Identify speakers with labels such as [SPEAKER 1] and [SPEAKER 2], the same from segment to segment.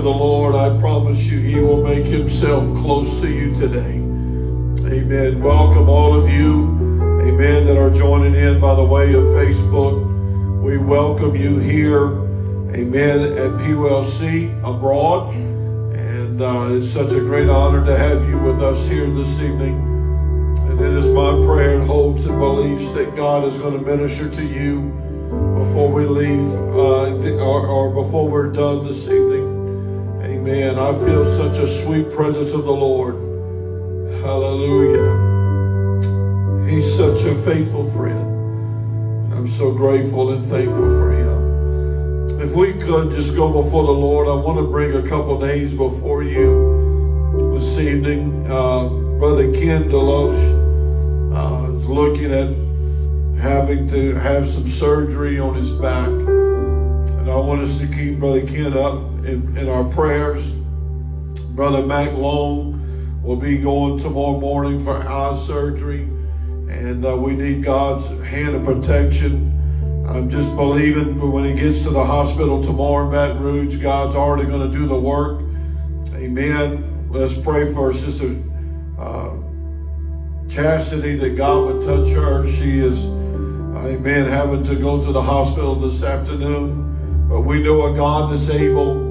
[SPEAKER 1] the Lord, I promise you, He will make Himself close to you today. Amen. Welcome all of you, amen, that are joining in by the way of Facebook. We welcome you here, amen, at POLC abroad. And uh, it's such a great honor to have you with us here this evening. And it is my prayer and hopes and beliefs that God is going to minister to you before we leave uh, or, or before we're done this evening. Amen. I feel such a sweet presence of the Lord. Hallelujah. He's such a faithful friend. I'm so grateful and thankful for him. If we could just go before the Lord, I want to bring a couple names before you this evening. Uh, Brother Ken Deloche uh, is looking at having to have some surgery on his back. And I want us to keep Brother Ken up in, in our prayers. Brother Mac Long will be going tomorrow morning for eye surgery. And uh, we need God's hand of protection. I'm just believing when he gets to the hospital tomorrow in Baton Rouge, God's already going to do the work. Amen. Let's pray for Sister uh, Chastity that God would touch her. She is, amen, having to go to the hospital this afternoon. But we know a God that's able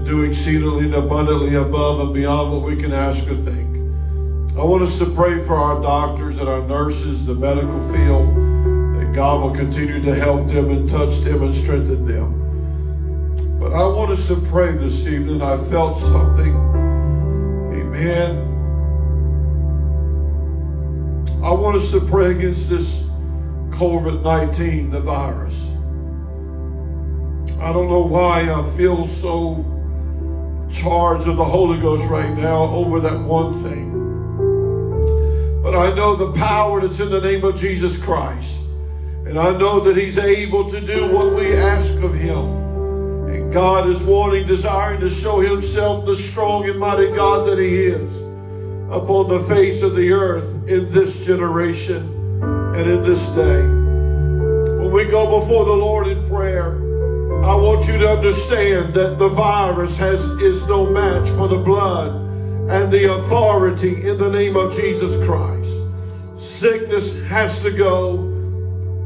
[SPEAKER 1] to do exceedingly and abundantly above and beyond what we can ask or think. I want us to pray for our doctors and our nurses, the medical field, that God will continue to help them and touch them and strengthen them. But I want us to pray this evening. I felt something. Amen. I want us to pray against this COVID 19, the virus. I don't know why I feel so charged of the Holy Ghost right now over that one thing. But I know the power that's in the name of Jesus Christ. And I know that He's able to do what we ask of Him. And God is wanting, desiring to show Himself the strong and mighty God that He is upon the face of the earth in this generation and in this day. When we go before the Lord in prayer, I want you to understand that the virus has is no match for the blood and the authority in the name of Jesus Christ. Sickness has to go.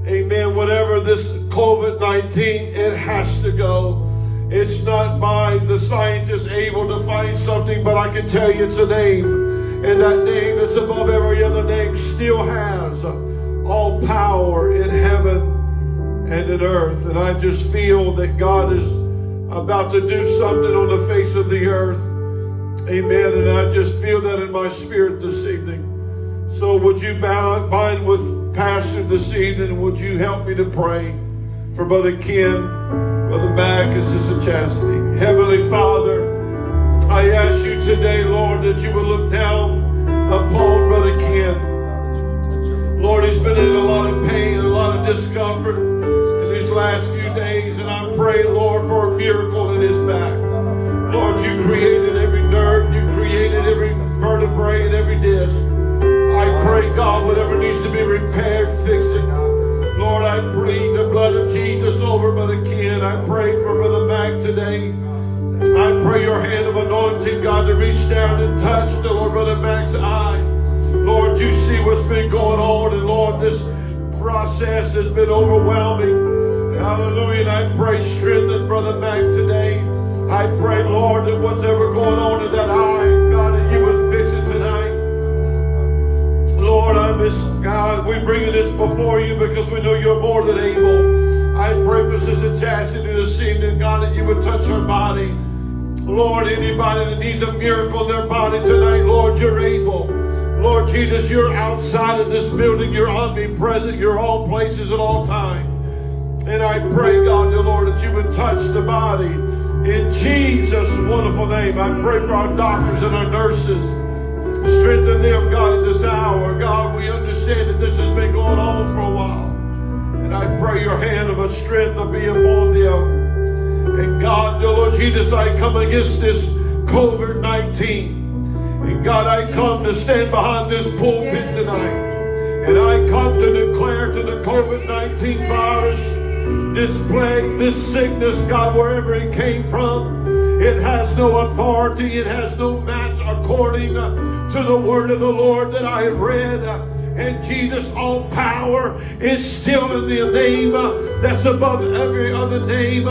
[SPEAKER 1] Amen. Whatever this COVID 19, it has to go. It's not by the scientists able to find something, but I can tell you it's a name. And that name that's above every other name still has all power in heaven and in earth. And I just feel that God is about to do something on the face of the earth. Amen. And I just feel that in my spirit this evening. So would you bow, bind with Pastor this evening? Would you help me to pray for Brother Ken, Brother Mac, and Sister Chastity? Heavenly Father, I ask you today, Lord, that you would look down upon Brother Ken. Lord, he's been in a lot of pain, a lot of discomfort last few days, and I pray, Lord, for a miracle in his back. Lord, you created every nerve, you created every vertebrae and every disc. I pray, God, whatever needs to be repaired, fix it. Lord, I plead the blood of Jesus over Brother Ken. I pray for Brother Mac today. I pray your hand of anointing, God, to reach down and touch the Lord Brother Mac's eye. Lord, you see what's been going on, and Lord, this process has been overwhelming. Hallelujah. And I pray strengthen Brother Mac today. I pray, Lord, that whatever going on in that eye, God, that you would fix it tonight. Lord, I miss God, we bring this before you because we know you're more than able. I pray for Sister Chastity this evening, God, that you would touch her body. Lord, anybody that needs a miracle in their body tonight, Lord, you're able. Lord Jesus, you're outside of this building. You're omnipresent. You're all places at all time. And I pray, God, dear Lord, that you would touch the body in Jesus' wonderful name. I pray for our doctors and our nurses. Strengthen them, God, in this hour. God, we understand that this has been going on for a while. And I pray your hand of a strength to be upon them. And God, dear Lord Jesus, I come against this COVID 19. And God, I come to stand behind this pulpit tonight. And I come to declare to the COVID 19 virus, this plague, this sickness, God, wherever it came from, it has no authority, it has no match according to the word of the Lord that I have read. And Jesus, all power is still in the name that's above every other name.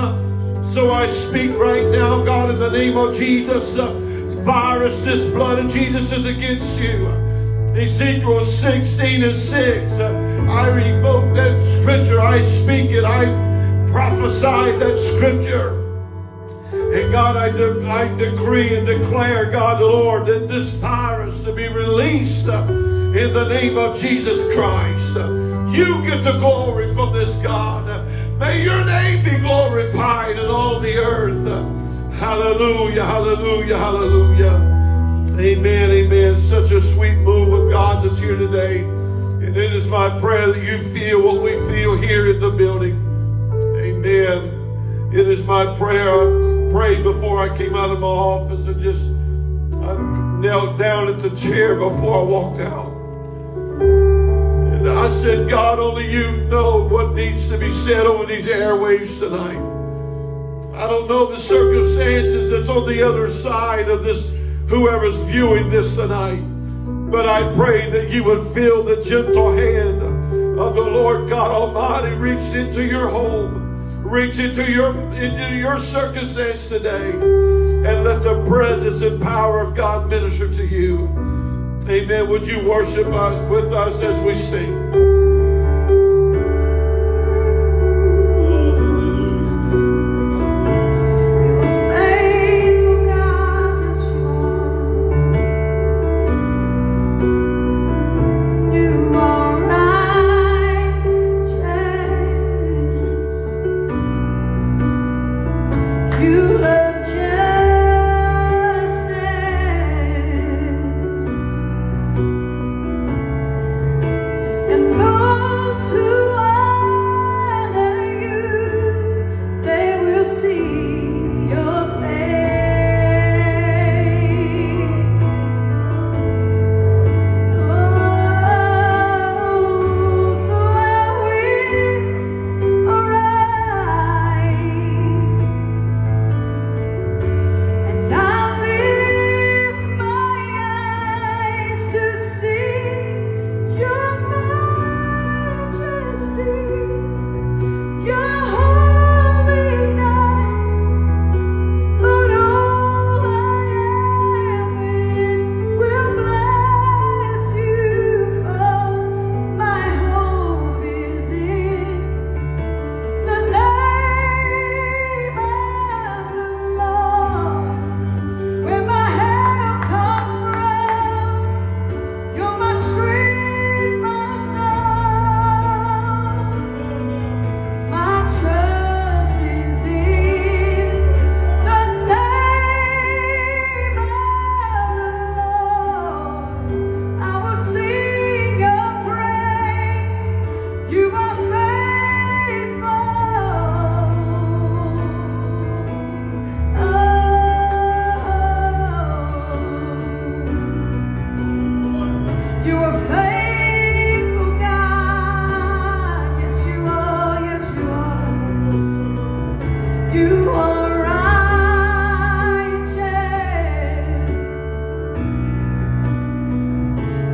[SPEAKER 1] So I speak right now, God, in the name of Jesus. Virus, this blood of Jesus is against you. Ezekiel 16 and 6. I revoke that scripture. I speak it. I prophesy that scripture. And God, I, de- I decree and declare, God the Lord, that this fire is to be released uh, in the name of Jesus Christ. You get the glory from this, God. May your name be glorified in all the earth. Hallelujah, hallelujah, hallelujah. Amen, amen. Such a sweet move of God that's here today. And it is my prayer that you feel what we feel here in the building. Amen. It is my prayer I prayed before I came out of my office and just I knelt down at the chair before I walked out. And I said, God, only you know what needs to be said over these airwaves tonight. I don't know the circumstances that's on the other side of this, whoever's viewing this tonight. But I pray that you would feel the gentle hand of the Lord God Almighty reach into your home reach into your into your circumstance today and let the presence and power of God minister to you. Amen. Would you worship uh, with us as we sing?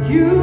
[SPEAKER 2] you.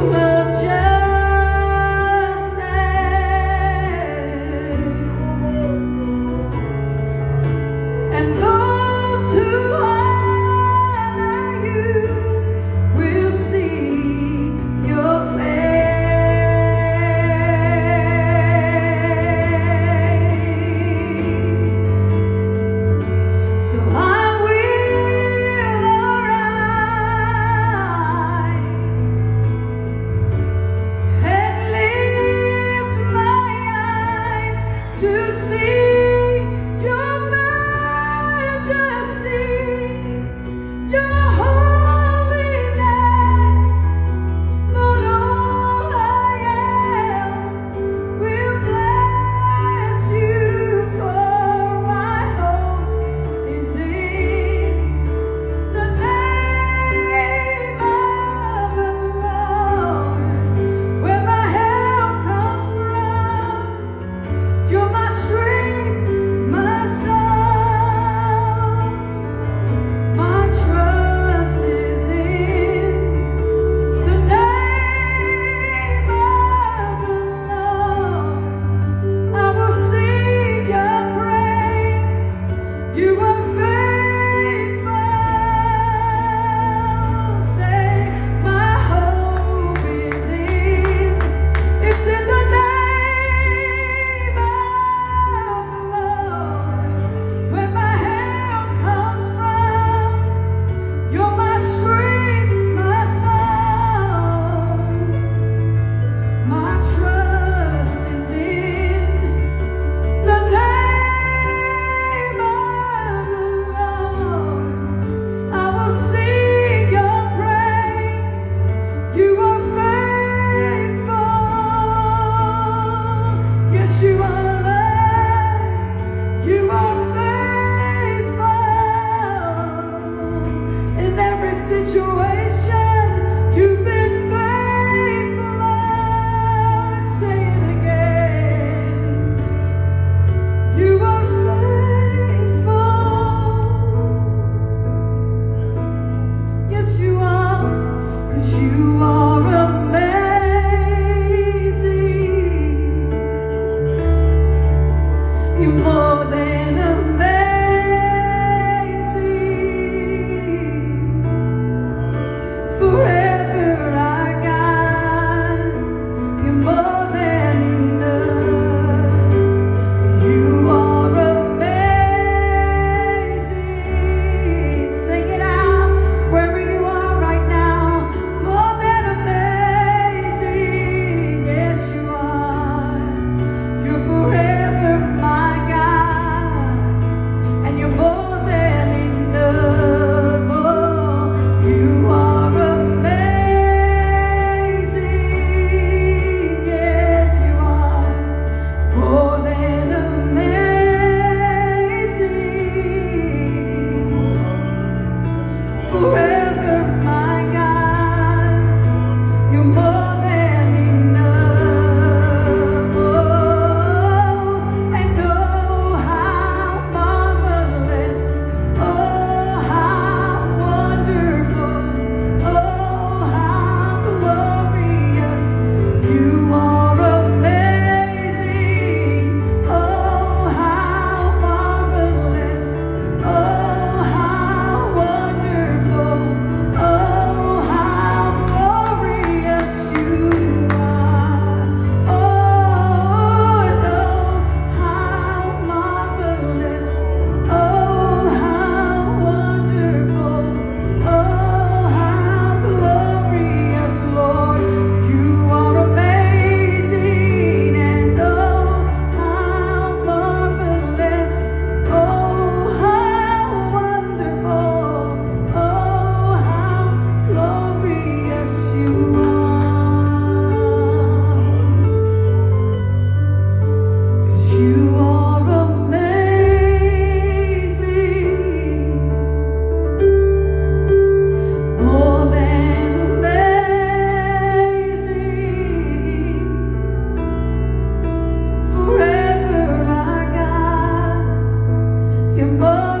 [SPEAKER 2] By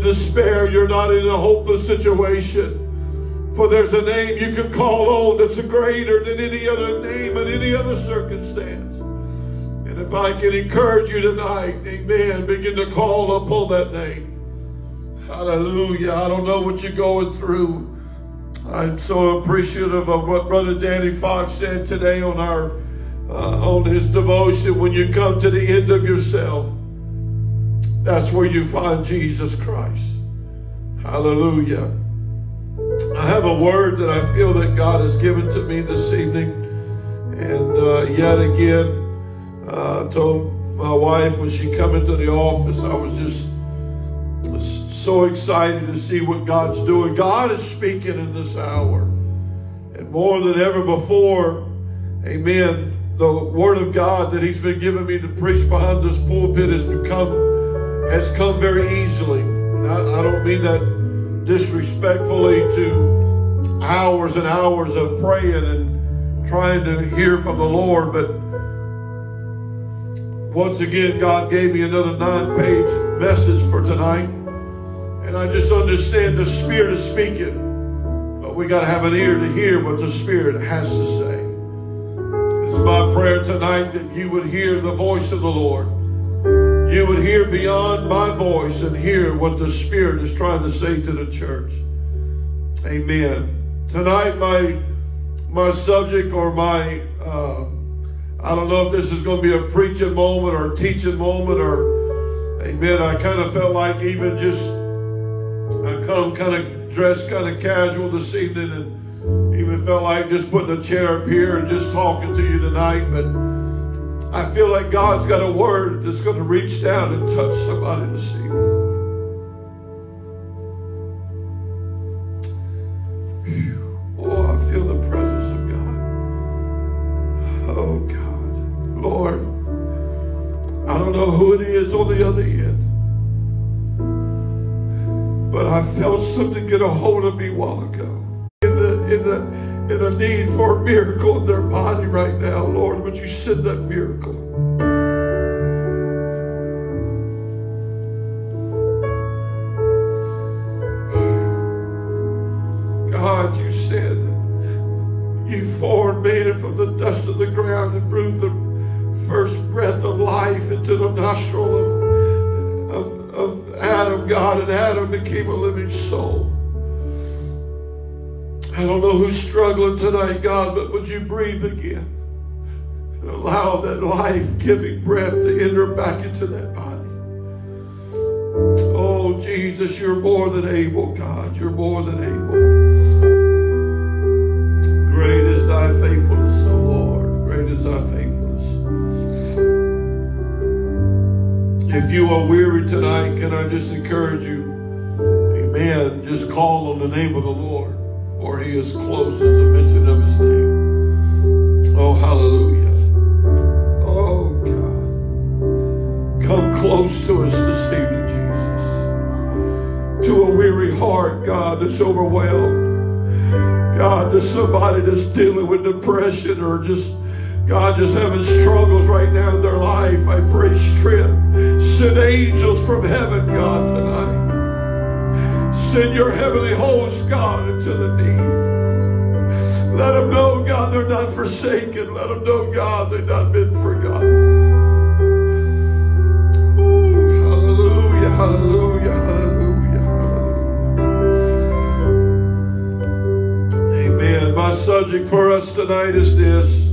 [SPEAKER 2] despair. You're not in a hopeless situation. For there's a name you can call on that's greater than any other name in any other circumstance. And if I can encourage you tonight, amen, begin to call upon that name. Hallelujah. I don't know what you're going through.
[SPEAKER 1] I'm so appreciative of what Brother Danny Fox said today on our uh, on his devotion. When you come to the end of yourself, that's where you find Jesus Christ. Hallelujah. I have a word that I feel that God has given to me this evening. And uh, yet again, uh, told my wife when she come into the office, I was just so excited to see what God's doing. God is speaking in this hour. And more than ever before, amen, the word of God that he's been giving me to preach behind this pulpit has become, has come very easily. And I, I don't mean that disrespectfully to hours and hours of praying and trying to hear from the Lord, but once again, God gave me another nine page message for tonight. And I just understand the Spirit is speaking. But we got to have an ear to hear what the Spirit has to say. It's my prayer tonight that you would hear the voice of the Lord. You would hear beyond my voice and hear what the Spirit is trying to say to the church. Amen. Tonight, my my subject or my uh, I don't know if this is going to be a preaching moment or a teaching moment or, amen. I kind of felt like even just, I come kind of dressed kind of casual this evening and even felt like just putting a chair up here and just talking to you tonight. But I feel like God's got a word that's going to reach down and touch somebody this evening. Oh, I feel the presence of God. Oh, God. Lord, I don't know who it is on the other end, but I felt something get a hold of me while ago. Miracle in their body right now, Lord, would you send that miracle? God, you said you formed man from the dust of the ground and breathed the first breath of life into the nostril of, of, of Adam, God, and Adam became a living soul. I don't know who's struggling tonight, God, but would you breathe again and allow that life giving breath to enter back into that body? Oh, Jesus, you're more than able, God. You're more than able. Great is thy faithfulness, O Lord. Great is thy faithfulness. If you are weary tonight, can I just encourage you? Amen. Just call on the name of the Lord, for he is close as the mention of his name. Oh, hallelujah. Oh, God. Come close to us this evening, Jesus. To a weary heart, God, that's overwhelmed. God, to somebody that's dealing with depression or just God, just having struggles right now in their life, I pray strength. Send angels from heaven, God, tonight. Send your heavenly host, God, into the need. Let them know, God, they're not forsaken. Let them know, God, they've not been forgotten. Ooh, hallelujah, hallelujah, hallelujah, hallelujah. Amen. My subject for us tonight is this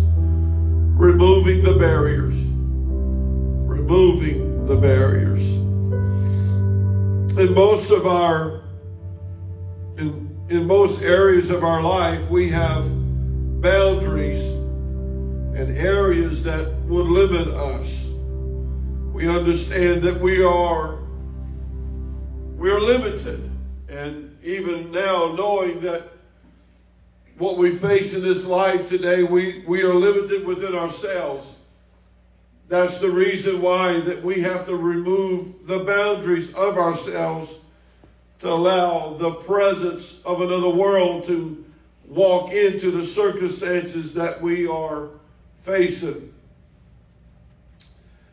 [SPEAKER 1] removing the barriers. Removing the barriers. In most of our, in, most areas of our life, we have boundaries and areas that would limit us. We understand that we are we are limited. And even now, knowing that what we face in this life today, we, we are limited within ourselves. That's the reason why that we have to remove the boundaries of ourselves to allow the presence of another world to walk into the circumstances that we are facing.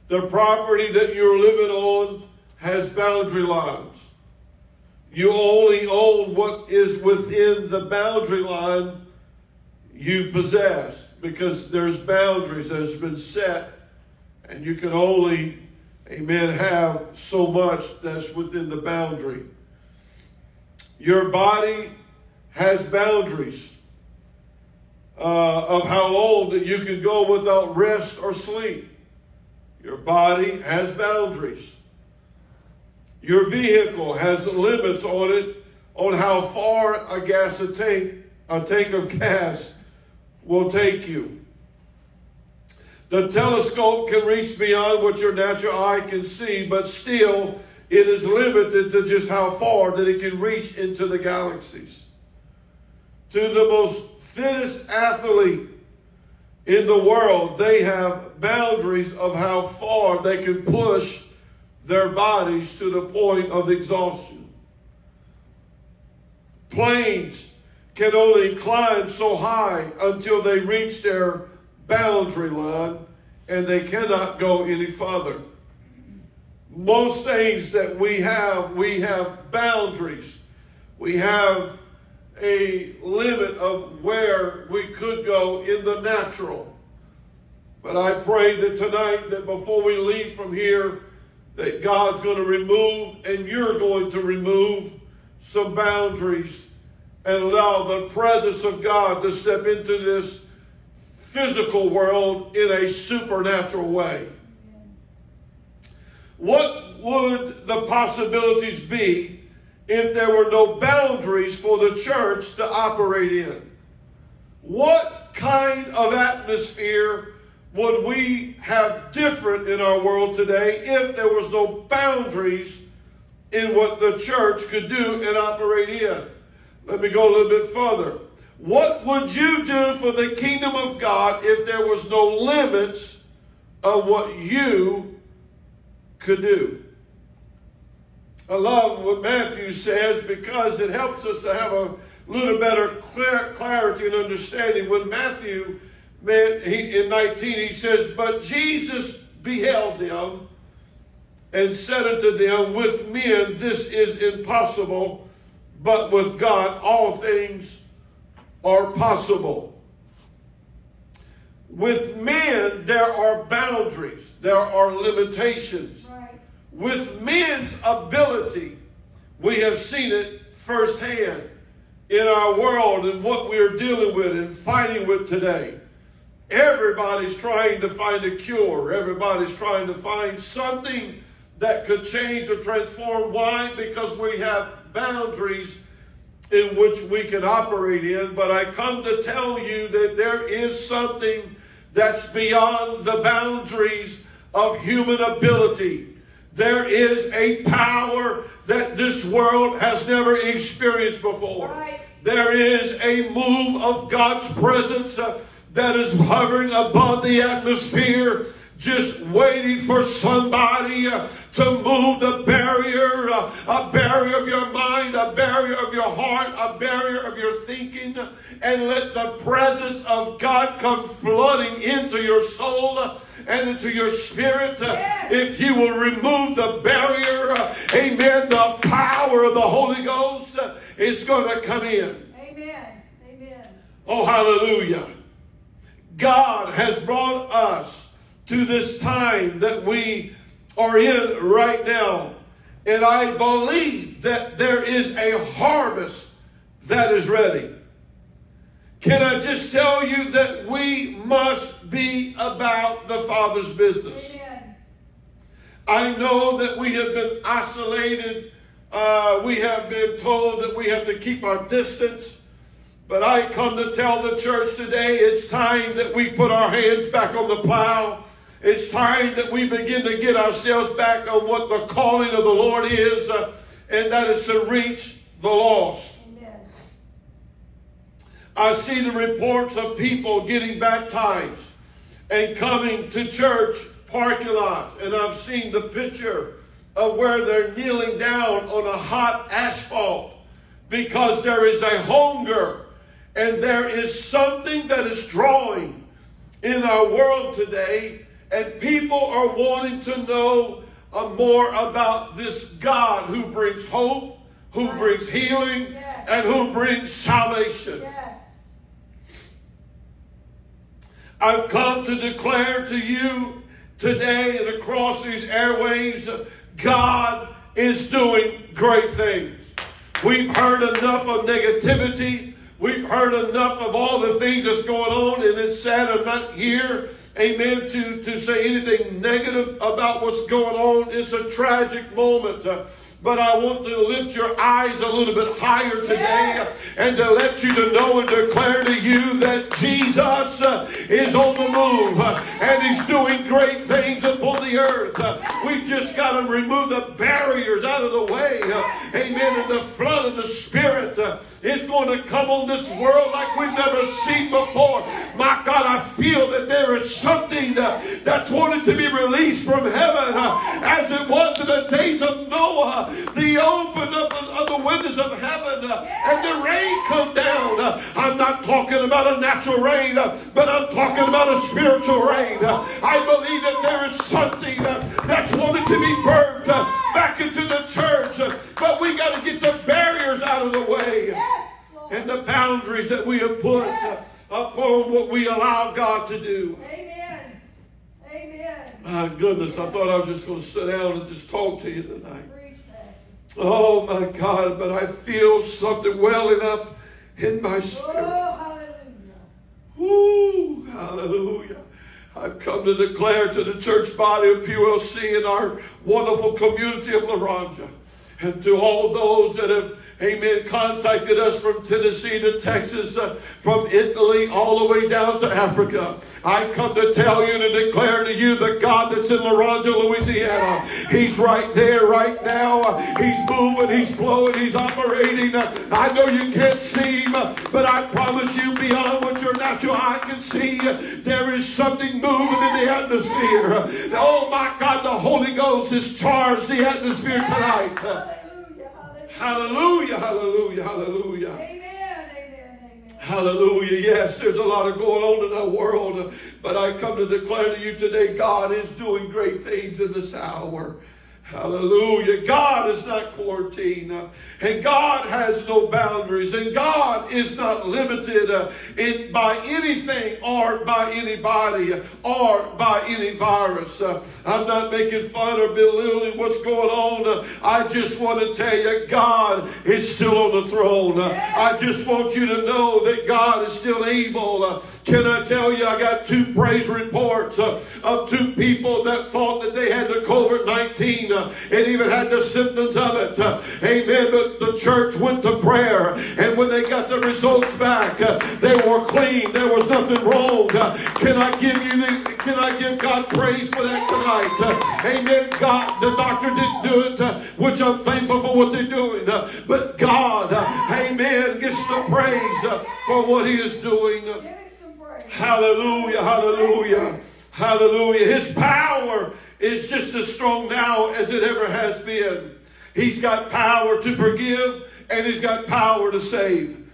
[SPEAKER 1] The property that you're living on has boundary lines. You only own what is within the boundary line you possess because there's boundaries that's been set and you can only, amen, have so much that's within the boundary. Your body has boundaries uh, of how old you can go without rest or sleep. Your body has boundaries. Your vehicle has limits on it on how far a gas tank, a tank of gas will take you. The telescope can reach beyond what your natural eye can see, but still it is limited to just how far that it can reach into the galaxies. To the most fittest athlete in the world, they have boundaries of how far they can push their bodies to the point of exhaustion. Planes can only climb so high until they reach their boundary line and they cannot go any further. Most things that we have, we have boundaries. We have a limit of where we could go in the natural. But I pray that tonight, that before we leave from here, that God's going to remove and you're going to remove some boundaries and allow the presence of God to step into this physical world in a supernatural way. What would the possibilities be if there were no boundaries for the church to operate in? What kind of atmosphere would we have different in our world today if there was no boundaries in what the church could do and operate in? Let me go a little bit further. What would you do for the kingdom of God if there was no limits of what you could do? I love what Matthew says because it helps us to have a little better clear, clarity and understanding. When Matthew man, he, in 19, he says, But Jesus beheld them and said unto them, With men this is impossible, but with God all things are possible. With men, there are boundaries, there are limitations. With men's ability, we have seen it firsthand in our world and what we are dealing with and fighting with today. Everybody's trying to find a cure. Everybody's trying to find something that could change or transform. Why? Because we have boundaries in which we can operate in. But I come to tell you that there is something that's beyond the boundaries of human ability. There is a power that this world has never experienced before. Right. There is a move of God's presence. Uh, that is hovering above the atmosphere, just waiting for somebody uh, to move the barrier, a barrier of your mind, a barrier of your heart, a barrier of your thinking, and let the presence of God come flooding into your soul and into your spirit. Yes. If you will remove the barrier, amen, the power of the Holy Ghost is going to come in.
[SPEAKER 2] Amen. Amen.
[SPEAKER 1] Oh, hallelujah. God has brought us to this time that we are in right now. And I believe that there is a harvest that is ready. Can I just tell you that we must be about the Father's business? Amen. I know that we have been isolated. Uh, we have been told that we have to keep our distance. But I come to tell the church today it's time that we put our hands back on the plow. It's time that we begin to get ourselves back on what the calling of the Lord is, uh, and that is to reach the lost. Amen. I see the reports of people getting baptized and coming to church parking lots, and I've seen the picture of where they're kneeling down on a hot asphalt because there is a hunger and there is something that is drawing in our world today, and people are wanting to know uh, more about this God who brings hope, who yes. brings healing, yes. and who brings salvation. Yes. I've come to declare to you today and across these airways God is doing great things. We've heard enough of negativity. We've heard enough of all the things that's going on, and it's sad I'm not here, amen, to, to say anything negative about what's going on. It's a tragic moment. Uh, but I want to lift your eyes a little bit higher today and to let you to know and declare to you that Jesus uh, is on the move uh, and he's doing great things upon the earth. Uh, we just got to remove the barriers out of the way. Amen. And the flood of the Spirit is going to come on this world like we've never seen before. My God, I feel that there is something that's wanted to be released from heaven as it was in the days of Noah the open up of the windows of heaven uh, and the rain come down. Uh, I'm not talking about a natural rain, uh, but I'm talking about a spiritual rain. I believe that there is something that's wanting to be birthed back into the church, but we got to get the barriers out of the way and the boundaries that we have put upon what we allow God to do.
[SPEAKER 2] Amen. Amen.
[SPEAKER 1] My goodness, I thought I was just going to sit down and just talk to you tonight. Oh my God, but I feel something welling up in my oh, spirit.
[SPEAKER 2] Oh, hallelujah.
[SPEAKER 1] Ooh, hallelujah. I've come to declare to the church body of PLC in our wonderful community of Loranger and to all those that have amen, contacted us from Tennessee to Texas, uh, from Italy all the way down to Africa. I come to tell you and declare to you the God that's in Loranger, Louisiana. He's right there right now. Uh, he's moving, he's flowing, he's operating. Uh, I know you can't see him, uh, but I promise you beyond what your natural eye can see, there is something moving in the atmosphere. Oh my God, the Holy Ghost has charged the atmosphere tonight. Hallelujah, hallelujah, hallelujah.
[SPEAKER 2] Amen, amen, amen.
[SPEAKER 1] Hallelujah. Yes, there's a lot of going on in our world, but I come to declare to you today God is doing great things in this hour. Hallelujah. God is not quarantined. And God has no boundaries. And God is not limited uh, in, by anything or by anybody or by any virus. Uh, I'm not making fun or belittling what's going on. Uh, I just want to tell you, God is still on the throne. Uh, I just want you to know that God is still able. Uh, can I tell you, I got two praise reports uh, of two people that thought that they had the COVID 19 and even had the symptoms of it. amen. But the church went to prayer, and when they got the results back, uh, they were clean. There was nothing wrong. Uh, can I give you the? Can I give God praise for that tonight? Uh, amen. God, the doctor didn't do it, uh, which I'm thankful for what they're doing. Uh, but God, uh, Amen, gets the praise for what He is doing. Hallelujah! Hallelujah! Hallelujah! His power is just as strong now as it ever has been. He's got power to forgive and he's got power to save.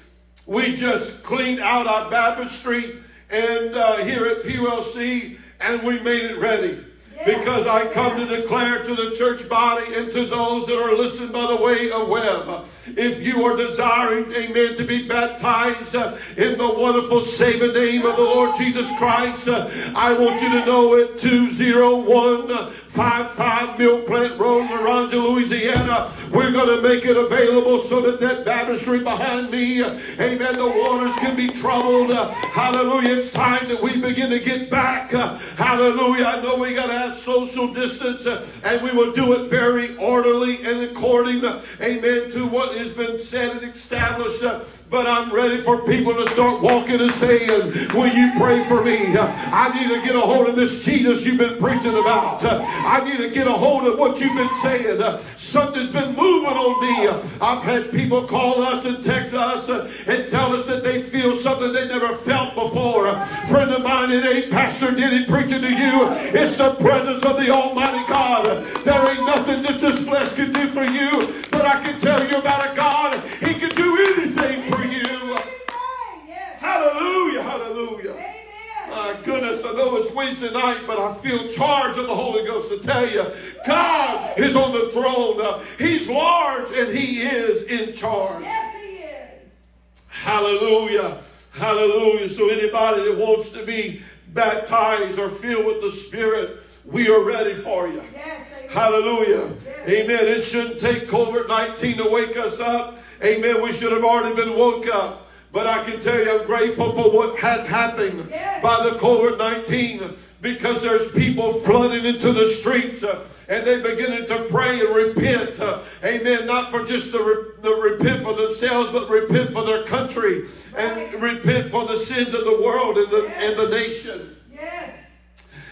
[SPEAKER 1] We just cleaned out our baptistry and uh, here at POLC and we made it ready. Because I come to declare to the church body and to those that are listening by the way of web if you are desiring, amen, to be baptized uh, in the wonderful saving name of the Lord Jesus Christ, uh, I want you to know at 20155 Mill Plant Road, Loranger, Louisiana, we're going to make it available so that that baptistry behind me, uh, amen, the waters can be troubled. Hallelujah. It's time that we begin to get back. Hallelujah. I know we got to have social distance and we will do it very orderly and according, amen, to what has been said and established. But I'm ready for people to start walking and saying, Will you pray for me? I need to get a hold of this Jesus you've been preaching about. I need to get a hold of what you've been saying. Something's been moving on me. I've had people call us and text us and tell us that they feel something they never felt before. A friend of mine, it ain't Pastor Denny preaching to you. It's the presence of the Almighty God. There ain't nothing that this flesh can do for you, but I can tell you about a God. He can do anything. Hallelujah, hallelujah. Amen. My goodness, I know it's Wednesday night, but I feel charged of the Holy Ghost to tell you God is on the throne. Uh, he's large and He is in charge.
[SPEAKER 2] Yes, He is.
[SPEAKER 1] Hallelujah. Hallelujah. So, anybody that wants to be baptized or filled with the Spirit, we are ready for you.
[SPEAKER 2] Yes,
[SPEAKER 1] Hallelujah. Yes. Amen. It shouldn't take COVID 19 to wake us up. amen, we should have already been woke up. But I can tell you, I'm grateful for what has happened
[SPEAKER 2] Yes.
[SPEAKER 1] by the COVID 19 because there's people flooding into the streets. uh, and they're beginning to pray and repent. uh, amen. Not for just the, re- the repent for themselves, but repent for their country and
[SPEAKER 2] Right.
[SPEAKER 1] repent for the sins of the world and the, and the nation.
[SPEAKER 2] Yes.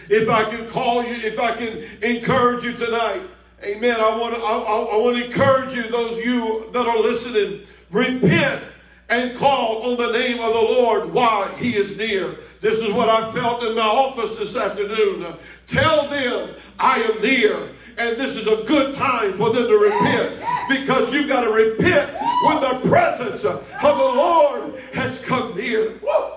[SPEAKER 1] If I can call you, if I can encourage you tonight, amen. I want to, I, I, I want to encourage you, those of you that are listening, repent and call on the name of the Lord while he is near. This is what I felt in my office this afternoon. Tell them I am near. And this is a good time for them to repent because you got to repent when the presence of the Lord has come near. Woo!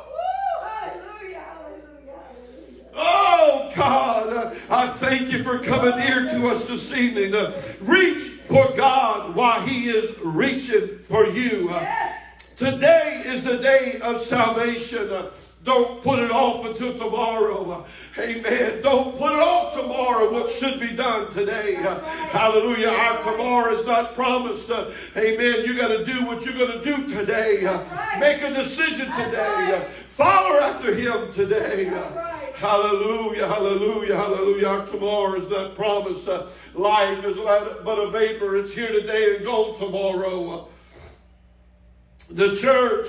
[SPEAKER 1] Oh God, I thank you for coming near to us this evening. Reach for God while He is reaching for you.
[SPEAKER 2] Yes.
[SPEAKER 1] Today is the day of salvation. Don't put it off until tomorrow. Amen. Don't put it off tomorrow what should be done today. Hallelujah. Our tomorrow is not promised. Amen. You got to do what you're going to do today. Make a decision today. Follow after Him today. Hallelujah, hallelujah, hallelujah. Our tomorrow is not promised. Life is but a vapor. It's here today and gone tomorrow. The church,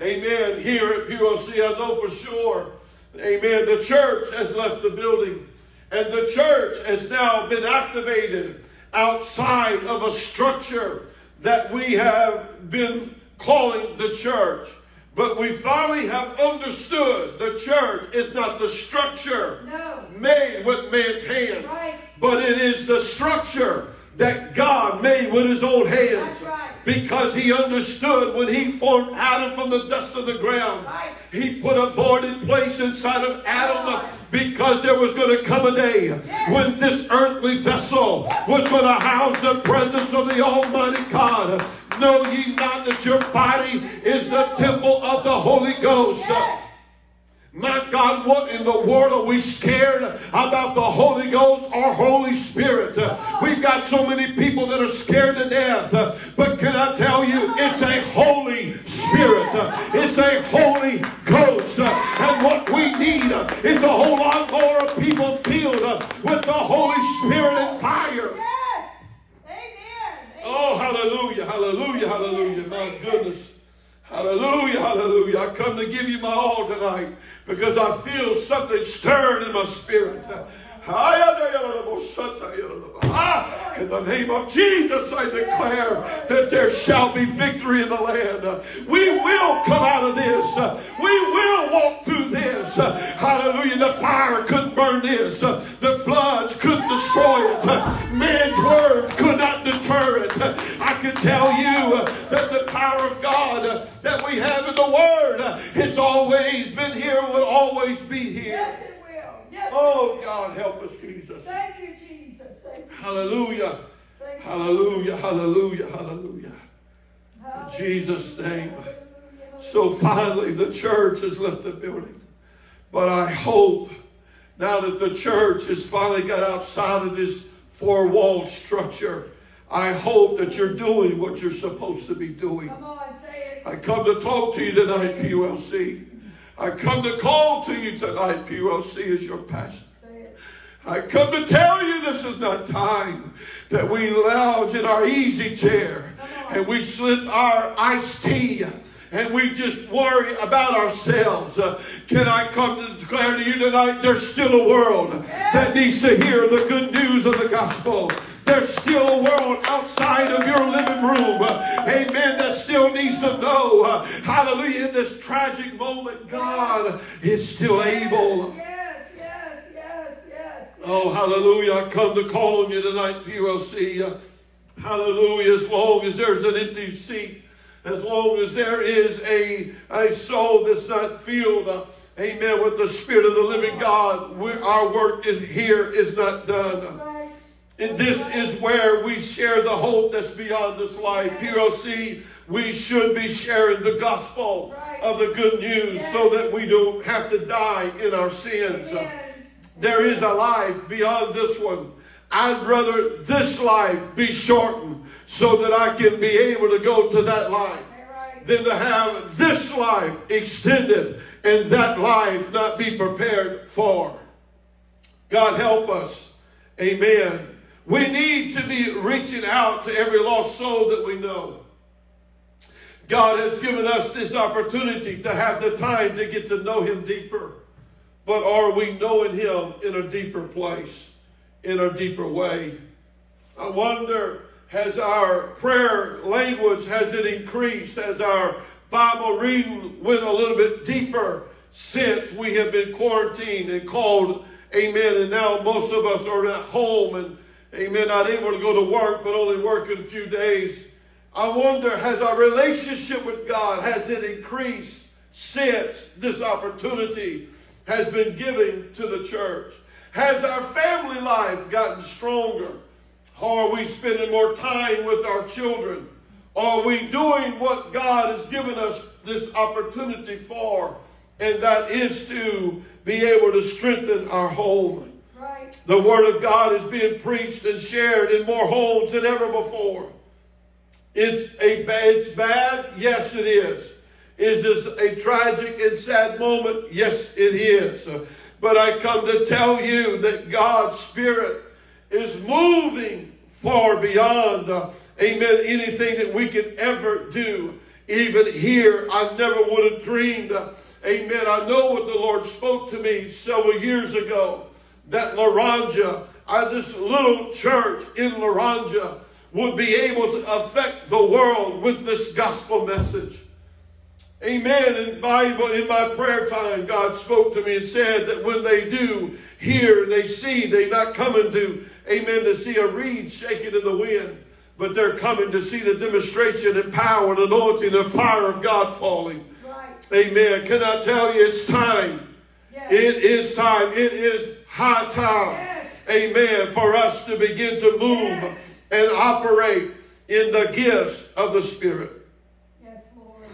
[SPEAKER 1] amen, here at POLC, I know for sure, amen, the church has left the building. And the church has now been activated outside of a structure that we have been calling the church. But we finally have understood the church is not the structure
[SPEAKER 2] No.
[SPEAKER 1] made with man's hand,
[SPEAKER 2] Right.
[SPEAKER 1] but it is the structure that God made with his own hands.
[SPEAKER 2] That's right.
[SPEAKER 1] Because he understood when he formed Adam from the dust of the ground,
[SPEAKER 2] Right.
[SPEAKER 1] he put a void in place inside of Adam
[SPEAKER 2] Lord.
[SPEAKER 1] because there was going to come a day when this earthly vessel was going to house the presence of the Almighty God. Know ye not that your body is the temple of the Holy Ghost?
[SPEAKER 2] Yes.
[SPEAKER 1] My God, what in the world are we scared about the Holy Ghost or Holy Spirit? We've got so many people that are scared to death. But can I tell you, it's a Holy Spirit. It's a Holy Ghost. And what we need is a whole lot more of people filled with the Holy Spirit and fire.
[SPEAKER 2] Yes. Amen.
[SPEAKER 1] Oh, hallelujah, hallelujah, hallelujah. My goodness. Hallelujah, hallelujah. I come to give you my all tonight because I feel something stirring in my spirit. In the name of Jesus, I declare that there shall be victory in the land. We will come out of this. We will walk through this. Hallelujah. The fire couldn't burn this. The floods couldn't destroy it. Man's words could not deter it. I can tell you that the power of God that we have in the Word has always been here, will always be here.
[SPEAKER 2] Yes, it will. Yes.
[SPEAKER 1] Oh. God, help us, Jesus.
[SPEAKER 2] Thank you, Jesus. Thank you.
[SPEAKER 1] Hallelujah.
[SPEAKER 2] Thank you.
[SPEAKER 1] Hallelujah. Hallelujah. Hallelujah.
[SPEAKER 2] In
[SPEAKER 1] Jesus' name.
[SPEAKER 2] Hallelujah.
[SPEAKER 1] So finally, the church has left the building. But I hope now that the church has finally got outside of this four wall structure, I hope that you're doing what you're supposed to be doing.
[SPEAKER 2] Come on, say it.
[SPEAKER 1] I come to talk to you tonight, POLC. I come to call to you tonight, POLC, as your pastor. I come to tell you this is not time that we lounge in our easy chair and we slip our iced tea and we just worry about ourselves. Uh, can I come to declare to you tonight there's still a world that needs to hear the good news of the gospel. There's still a world outside of your living room, amen, that still needs to know, hallelujah, in this tragic moment, God is still able.
[SPEAKER 2] Yes, yes, yes, yes.
[SPEAKER 1] Oh, hallelujah. I come to call on you tonight. Uh, hallelujah. As long as there's an empty seat, as long as there is a, a soul that's not filled, uh, amen, with the Spirit of the living God, we, our work is here is not done. This is where we share the hope that's beyond this life. POLC, we should be sharing the gospel of the good news so that we don't have to die in our sins. There is a life beyond this one. I'd rather this life be shortened so that I can be able to go to that life than to have this life extended and that life not be prepared for. God help us. Amen. We need to be reaching out to every lost soul that we know. God has given us this opportunity to have the time to get to know Him deeper. But are we knowing Him in a deeper place, in a deeper way? I wonder, has our prayer language, has it increased? Has our Bible reading went a little bit deeper since we have been quarantined and called, amen, and now most of us are at home and, amen, not able to go to work, but only working a few days. I wonder, has our relationship with God, has it increased since this opportunity has been given to the church? Has our family life gotten stronger? Are we spending more time with our children? Are we doing what God has given us this opportunity for? And that is to be able to strengthen our home. The Word of God is being preached and shared in more homes than ever before. It's a it's bad, yes it is. Is this a tragic and sad moment? Yes, it is. But I come to tell you that God's Spirit is moving far beyond, uh, amen, anything that we could ever do. Even here, I never would have dreamed, uh, amen. I know what the Lord spoke to me several years ago that Loranger, uh, this little church in Loranger, would be able to affect the world with this gospel message. Amen. In Bible, in my prayer time, God spoke to me and said that when they do hear and they see, they're not coming to, amen, to see a reed shaking in the wind, but they're coming to see the demonstration and power and anointing and the fire of God falling.
[SPEAKER 2] Right.
[SPEAKER 1] Amen. Can I tell you it's time?
[SPEAKER 2] Yes.
[SPEAKER 1] It is time. It is high time. Amen. For us to begin to move and operate in the gifts of the Spirit.
[SPEAKER 2] Yes, Lord.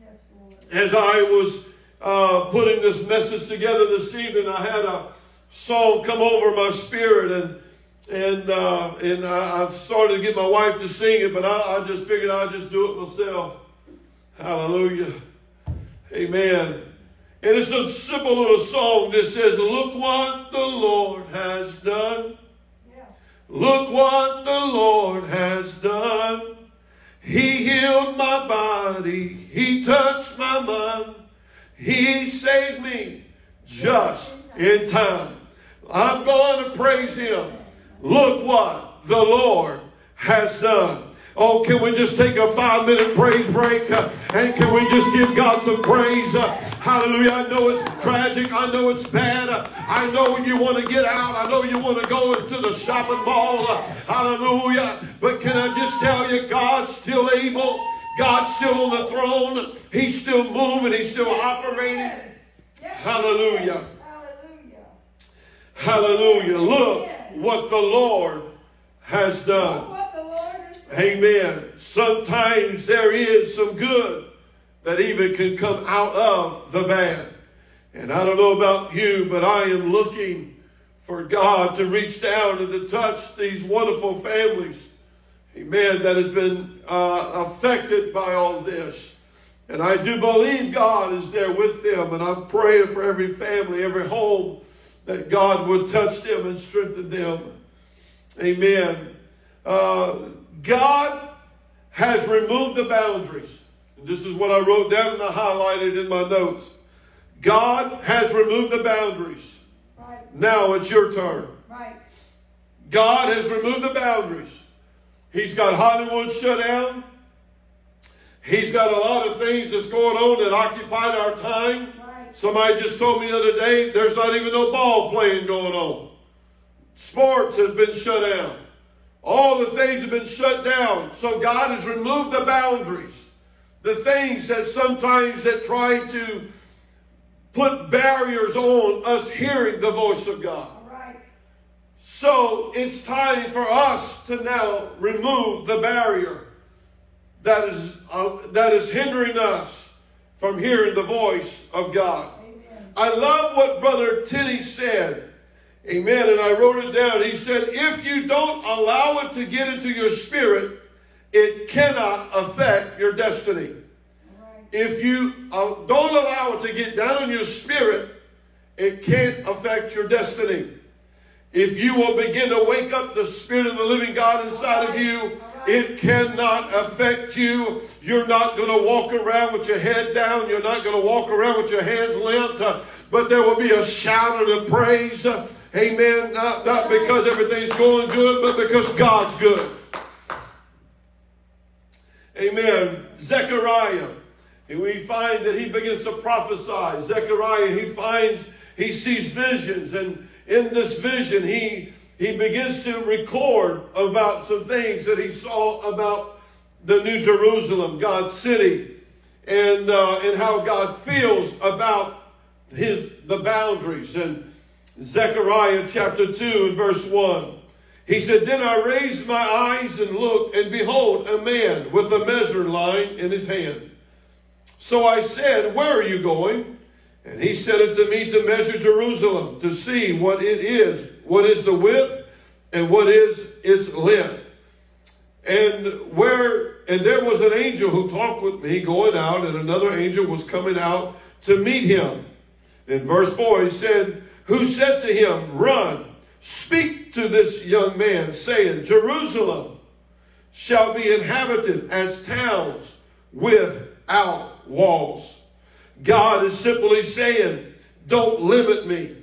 [SPEAKER 2] Yes, Lord.
[SPEAKER 1] As I was uh, putting this message together this evening, I had a song come over my spirit, and and uh, and I, I started to get my wife to sing it, but I, I just figured I'd just do it myself. Hallelujah, Amen. And it's a simple little song that says, "Look what the Lord has done."
[SPEAKER 2] Yeah.
[SPEAKER 1] Look what the Lord has done. He healed my body. He touched my mind. He saved me just in time. I'm going to praise him. Look what the Lord has done. Oh, can we just take a five minute praise break? Uh, and can we just give God some praise? Uh, hallelujah. I know it's tragic. I know it's bad. Uh, I know you want to get out. I know you want to go into the shopping mall. Hallelujah. But can I just tell you, God's still able. God's still on the throne. He's still moving. He's still operating. Hallelujah.
[SPEAKER 2] Hallelujah.
[SPEAKER 1] Hallelujah. Look what the Lord has done.
[SPEAKER 2] What the Lord is doing.
[SPEAKER 1] Amen. Sometimes there is some good that even can come out of the bad. And I don't know about you, but I am looking for God to reach down and to touch these wonderful families. Amen. That has been uh, affected by all this. And I do believe God is there with them. And I'm praying for every family, every home, that God would touch them and strengthen them. Amen. Uh, God has removed the boundaries. And this is what I wrote down and I highlighted in my notes. God has removed the boundaries.
[SPEAKER 2] Right.
[SPEAKER 1] Now it's your turn.
[SPEAKER 2] Right.
[SPEAKER 1] God has removed the boundaries. He's got Hollywood shut down. He's got a lot of things that's going on that occupied our time.
[SPEAKER 2] Right.
[SPEAKER 1] Somebody just told me the other day there's not even no ball playing going on. Sports has been shut down. All the things have been shut down. So God has removed the boundaries. The things that sometimes that try to put barriers on us hearing the voice of God.
[SPEAKER 2] Right.
[SPEAKER 1] So it's time for us to now remove the barrier that is, uh, that is hindering us from hearing the voice of God.
[SPEAKER 2] Amen.
[SPEAKER 1] I love what Brother Titty said Amen. And I wrote it down. He said, if you don't allow it to get into your spirit, it cannot affect your destiny.
[SPEAKER 2] Right.
[SPEAKER 1] If you uh, don't allow it to get down in your spirit, it can't affect your destiny. If you will begin to wake up the Spirit of the living God inside of you, it cannot affect you. You're not going to walk around with your head down. You're not going to walk around with your hands. Uh, but there will be a shout of praise. Amen. Not, not because everything's going good, but because God's good. Amen. Zechariah. And we find that he begins to prophesy. Zechariah, he finds, he sees visions. And in this vision, he, he begins to record about some things that he saw about the New Jerusalem, God's city, and, uh, and how God feels about his, the boundaries. And Zechariah chapter 2 and verse 1. He said, Then I raised my eyes and looked, and behold, a man with a measuring line in his hand. So I said, Where are you going? And he said unto me to measure Jerusalem, to see what it is, what is the width, and what is its length. And where and there was an angel who talked with me going out, and another angel was coming out to meet him. In verse 4, he said, Who said to him, Run, speak to this young man, saying, Jerusalem shall be inhabited as towns without walls. God is simply saying, Don't limit me.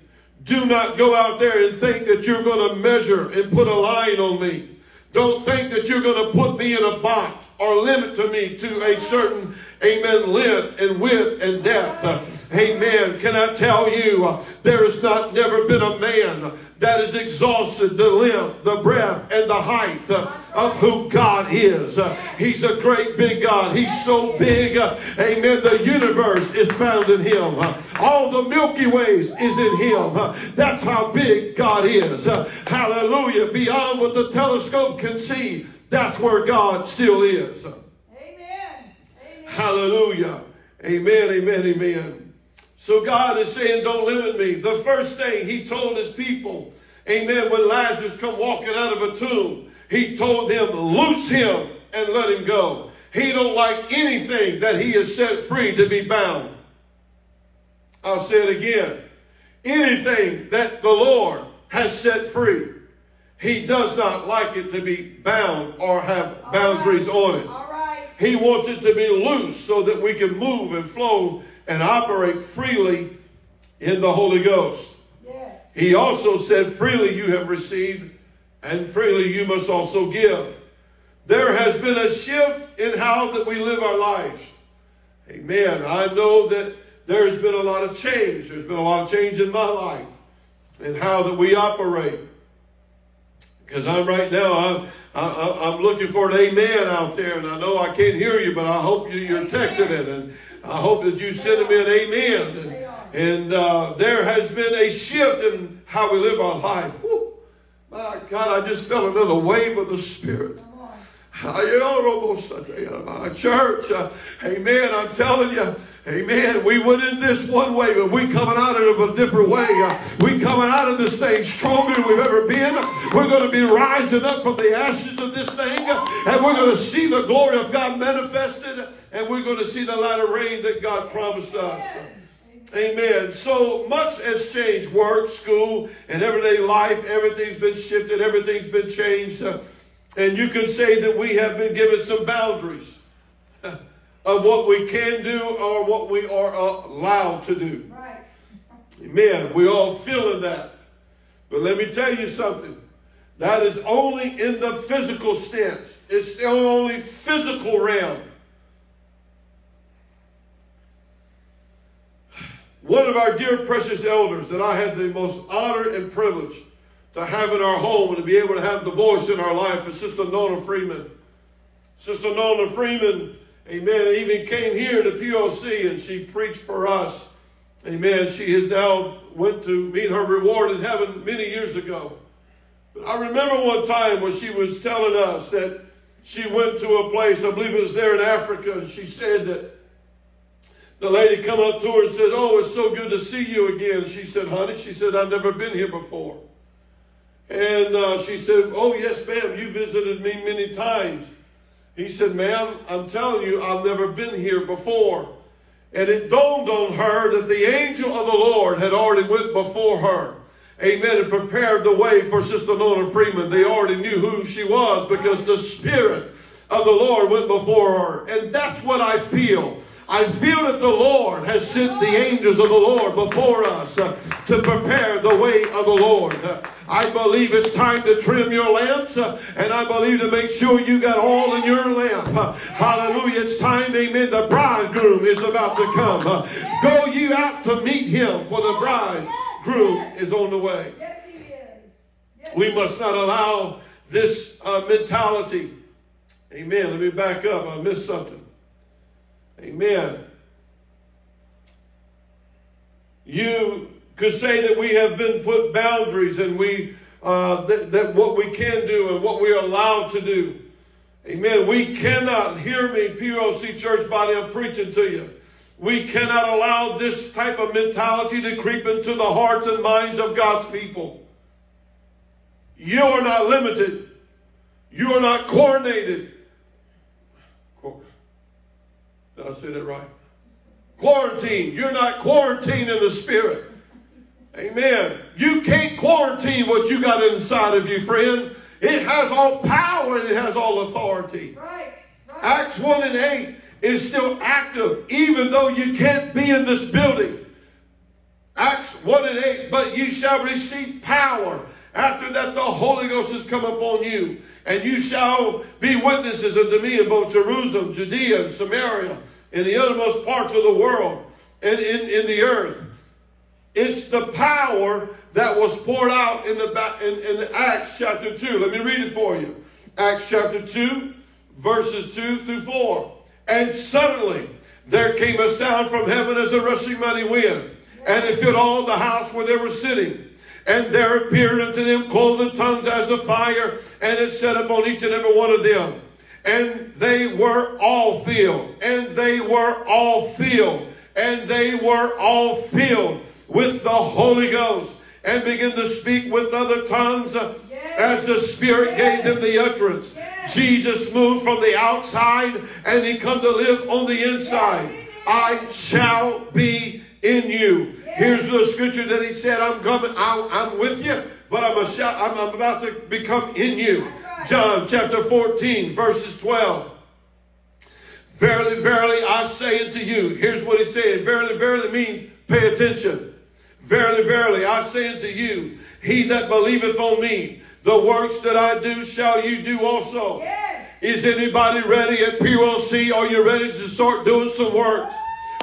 [SPEAKER 1] Do not go out there and think that you're going to measure and put a line on me. Don't think that you're going to put me in a box or limit to me to a certain, amen, length and width and depth. Amen. Can I tell you, there has not never been a man that has exhausted the length, the breadth, and the height of who God is. He's a great big God. He's so big. Amen. The universe is found in him. All the Milky Ways is in him. That's how big God is. Hallelujah. Beyond what the telescope can see, that's where God still is.
[SPEAKER 2] Amen. Amen.
[SPEAKER 1] Hallelujah. Amen, amen, amen. So God is saying, don't limit me. The first thing he told his people, amen, when Lazarus come walking out of a tomb, he told them, loose him and let him go. He don't like anything that he has set free to be bound. I'll say it again. Anything that the Lord has set free, he does not like it to be bound or have boundaries
[SPEAKER 2] right.
[SPEAKER 1] on it.
[SPEAKER 2] All right.
[SPEAKER 1] He wants it to be loose so that we can move and flow and operate freely in the Holy Ghost.
[SPEAKER 2] Yes.
[SPEAKER 1] He also said, freely you have received and freely you must also give. There has been a shift in how that we live our lives. Amen. I know that there's been a lot of change. There's been a lot of change in my life and how that we operate. Because I'm right now, I'm, I, I'm looking for an amen out there, and I know I can't hear you, but I hope you, you're texting it, and I hope that you send me an amen. And, and uh, there has been a shift in how we live our life. Whew. My God, I just felt another wave of the Spirit. Church, uh, amen. I'm telling you, amen. We went in this one way, but we coming out of a different way. We coming out of this thing stronger than we've ever been. We're going to be rising up from the ashes of this thing, and we're going to see the glory of God manifested, and we're going to see the light of rain that God promised us. Amen. So much has changed. Work, school, and everyday life. Everything's been shifted. Everything's been changed. And you can say that we have been given some boundaries of what we can do or what we are allowed to do.
[SPEAKER 2] Right.
[SPEAKER 1] Amen. We're all feeling that. But let me tell you something. That is only in the physical stance. It's still only physical realm. One of our dear precious elders that I had the most honor and privilege to have in our home and to be able to have the voice in our life is Sister Nona Freeman. Sister Nona Freeman, amen, even came here to POLC and she preached for us. Amen. She has now went to meet her reward in heaven many years ago. But I remember one time when she was telling us that she went to a place, I believe it was there in Africa, and she said that the lady come up to her and said, Oh, it's so good to see you again. She said, Honey, she said, I've never been here before. And uh, she said, Oh, yes, ma'am, you visited me many times. He said, Ma'am, I'm telling you, I've never been here before. And it dawned on her that the angel of the Lord had already went before her. Amen. And prepared the way for Sister Nona Freeman. They already knew who she was because the Spirit of the Lord went before her. And that's what I feel. I feel that the Lord has sent the angels of the Lord before us uh, to prepare the way of the Lord. Uh, I believe it's time to trim your lamps, uh, and I believe to make sure you got all in your lamp. Hallelujah. It's time, amen. The bridegroom is about to come. Go you out to meet him, for the bridegroom is on the way. We must not allow this mentality. Amen. Let me back up. I missed something. Amen. You could say that we have been put boundaries and we uh, that, that what we can do and what we are allowed to do. Amen. We cannot hear me, POLC Church Body. I'm preaching to you. We cannot allow this type of mentality to creep into the hearts and minds of God's people. You are not limited. You are not coordinated. Did I say that right? Quarantine. You're not quarantined in the spirit. Amen. You can't quarantine what you got inside of you, friend. It has all power and it has all authority.
[SPEAKER 2] Right. Right.
[SPEAKER 1] Acts 1 and 8 is still active, even though you can't be in this building. Acts 1 and 8, but you shall receive power. After that, the Holy Ghost has come upon you, and you shall be witnesses unto me in both Jerusalem, Judea, and Samaria, in the uttermost parts of the world, and in, in the earth. It's the power that was poured out in the in, in Acts chapter 2. Let me read it for you. Acts chapter 2, verses 2 through 4. And suddenly there came a sound from heaven as a rushing mighty wind, and it filled all the house where they were sitting. And there appeared unto them cloven tongues as of fire, and it set upon each and every one of them. And they were all filled, and they were all filled, and they were all filled with the Holy Ghost, and began to speak with other tongues uh, as the Spirit gave them the utterance. Jesus moved from the outside, and he come to live on the inside. I shall be in you. Here's the scripture that he said, I'm coming, I, I'm with you, but I'm, a I'm about to become in you. John chapter 14, verses 12. Verily, verily, I say unto you. Here's what he said. Verily, verily means pay attention. Verily, verily, I say unto you, he that believeth on me, the works that I do shall you do also.
[SPEAKER 2] Yes.
[SPEAKER 1] Is anybody ready at POLC? Are you ready to start doing some works?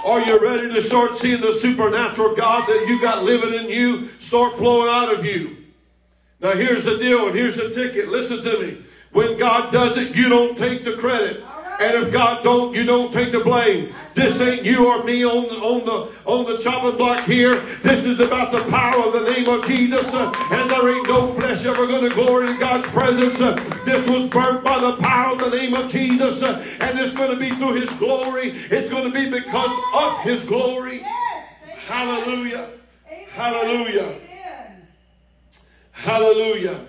[SPEAKER 1] Are you ready to start seeing the supernatural God that you got living in you start flowing out of you? Now here's the deal and here's the ticket. Listen to me. When God does it, you don't take the credit. And if God don't, you don't take the blame. This ain't you or me on the, on the on the chopping block here. This is about the power of the name of Jesus. uh, and there ain't no flesh ever going to glory in God's presence. Uh, this was burnt by the power of the name of Jesus. uh, and it's going to be through his glory. It's going to be because of his glory. Hallelujah. Hallelujah. Hallelujah.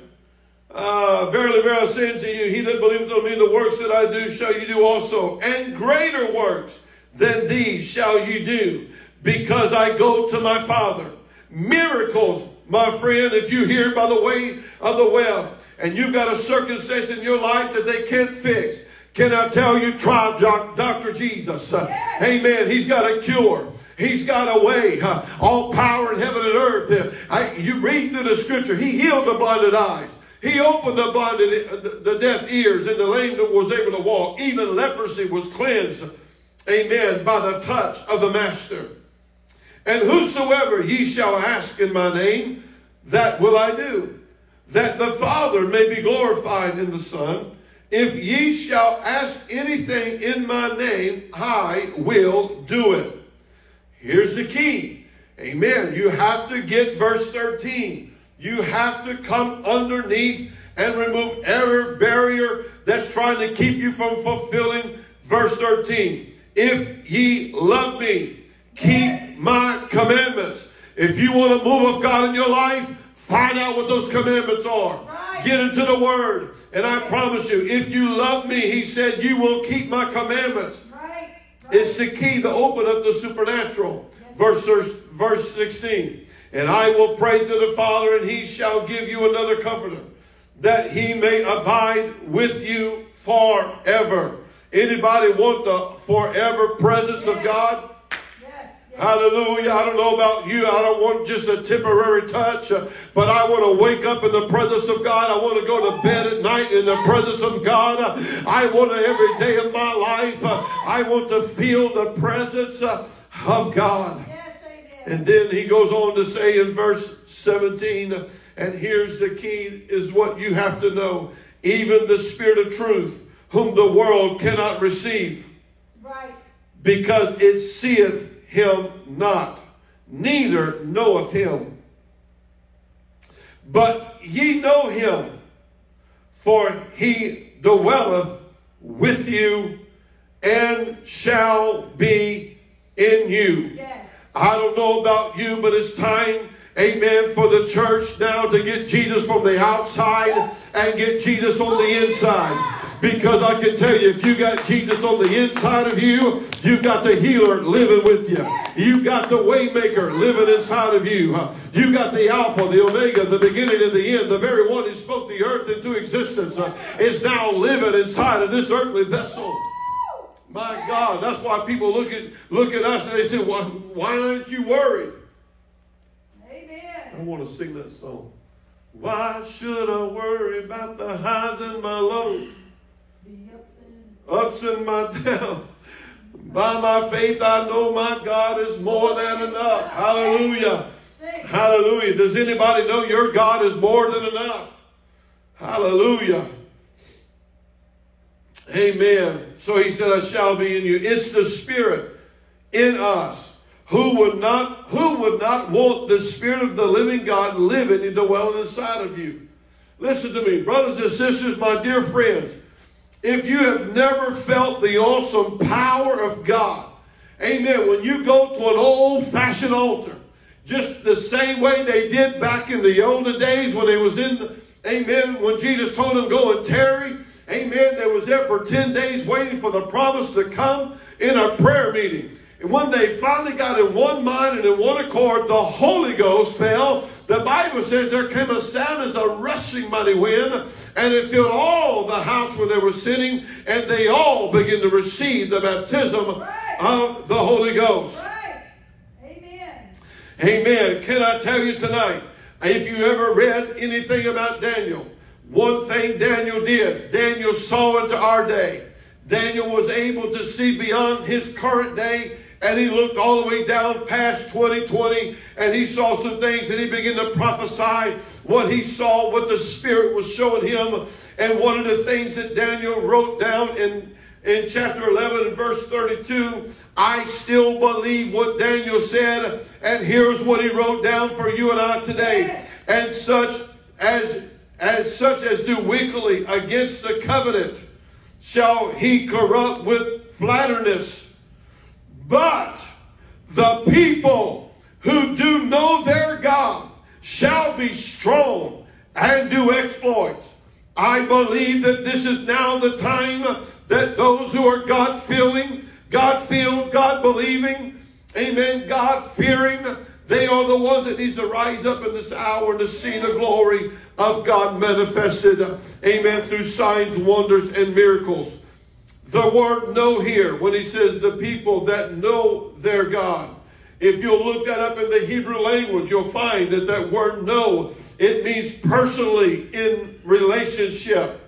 [SPEAKER 1] Uh, verily, verily, I say unto you, he that believeth on me, the works that I do shall you do also, and greater works than these shall you do, because I go to my Father. Miracles, my friend, if you hear by the way of the well, and you've got a circumstance in your life that they can't fix, can I tell you, try Dr. Jesus. Uh, amen. He's got a cure. He's got a way. Uh, all power in heaven and earth. Uh, I, you read through the scripture. He healed the blinded eyes. He opened the blinded, the, the deaf ears, and the lame that was able to walk. Even leprosy was cleansed. Amen. By the touch of the Master. And whosoever ye shall ask in my name, that will I do, that the Father may be glorified in the Son. If ye shall ask anything in my name, I will do it. Here's the key. Amen. You have to get verse 13. You have to come underneath and remove every barrier that's trying to keep you from fulfilling verse 13. If ye love me, keep my commandments. If you want a move of God in your life, Find out what those commandments are.
[SPEAKER 2] Right.
[SPEAKER 1] Get into the Word. And I promise you, if you love me, he said, you will keep my commandments. It's the key to open up the supernatural. Verse, verse 16. And I will pray to the Father, and he shall give you another comforter, that he may abide with you forever. Anybody want the forever presence of God? Hallelujah. I don't know about you. I don't want just a temporary touch, uh, but I want to wake up in the presence of God. I want to go to bed at night in the presence of God. Uh, I want to every day of my life, uh, I want to feel the presence of God. And then he goes on to say in verse 17, uh, and here's the key is what you have to know. Even the spirit of truth, whom the world cannot receive
[SPEAKER 2] Right.
[SPEAKER 1] because it seeth him not, neither knoweth him. But ye know him, for he dwelleth with you and shall be in you.
[SPEAKER 2] Yes.
[SPEAKER 1] I don't know about you, but it's time, amen, for the church now to get Jesus from the outside and get Jesus on the oh, inside. Because I can tell you, if you got Jesus on the inside of you, you've got the healer living with you. You've got the waymaker living inside of you. You've got the Alpha, the Omega, the beginning and the end. The very one who spoke the earth into existence uh, is now living inside of this earthly vessel. My God, that's why people look at look at us and they say, "Why, why aren't you worried?"
[SPEAKER 2] Amen.
[SPEAKER 1] I want to sing that song. Why should I worry about the highs and my lows,
[SPEAKER 2] ups and
[SPEAKER 1] my downs? By my faith, I know my God is more than enough. Hallelujah. Hallelujah. Does anybody know your God is more than enough? Hallelujah. Amen. So he said, I shall be in you. It's the Spirit in us. Who would not who would not want the Spirit of the living God living and dwelling inside of you? Listen to me, brothers and sisters, my dear friends. If you have never felt the awesome power of God, amen, when you go to an old fashioned altar, just the same way they did back in the older days when they was in, the, amen, when Jesus told them go and tarry, amen, they was there for 10 days waiting for the promise to come in a prayer meeting. And when they finally got in one mind and in one accord, the Holy Ghost fell. The Bible says there came a sound as a rushing mighty wind, and it filled all the house where they were sitting, and they all began to receive the baptism of the Holy Ghost.
[SPEAKER 2] Right. Amen.
[SPEAKER 1] Amen. Can I tell you tonight, if you ever read anything about Daniel, one thing Daniel did, Daniel saw into our day. Daniel was able to see beyond his current day and he looked all the way down past 2020 and he saw some things and he began to prophesy what he saw, what the Spirit was showing him. And one of the things that Daniel wrote down in, in chapter 11 and verse 32, I still believe what Daniel said. And here's what he wrote down for you and I today. And such as, as such as do wickedly against the covenant shall he corrupt with flatterness. But the people who do know their God shall be strong and do exploits. I believe that this is now the time that those who are God feeling, God filled, God believing, amen, God fearing, they are the ones that needs to rise up in this hour to see the glory of God manifested, amen, through signs, wonders, and miracles. The word know here, when he says the people that know their God. If you'll look that up in the Hebrew language, you'll find that that word know, it means personally in relationship.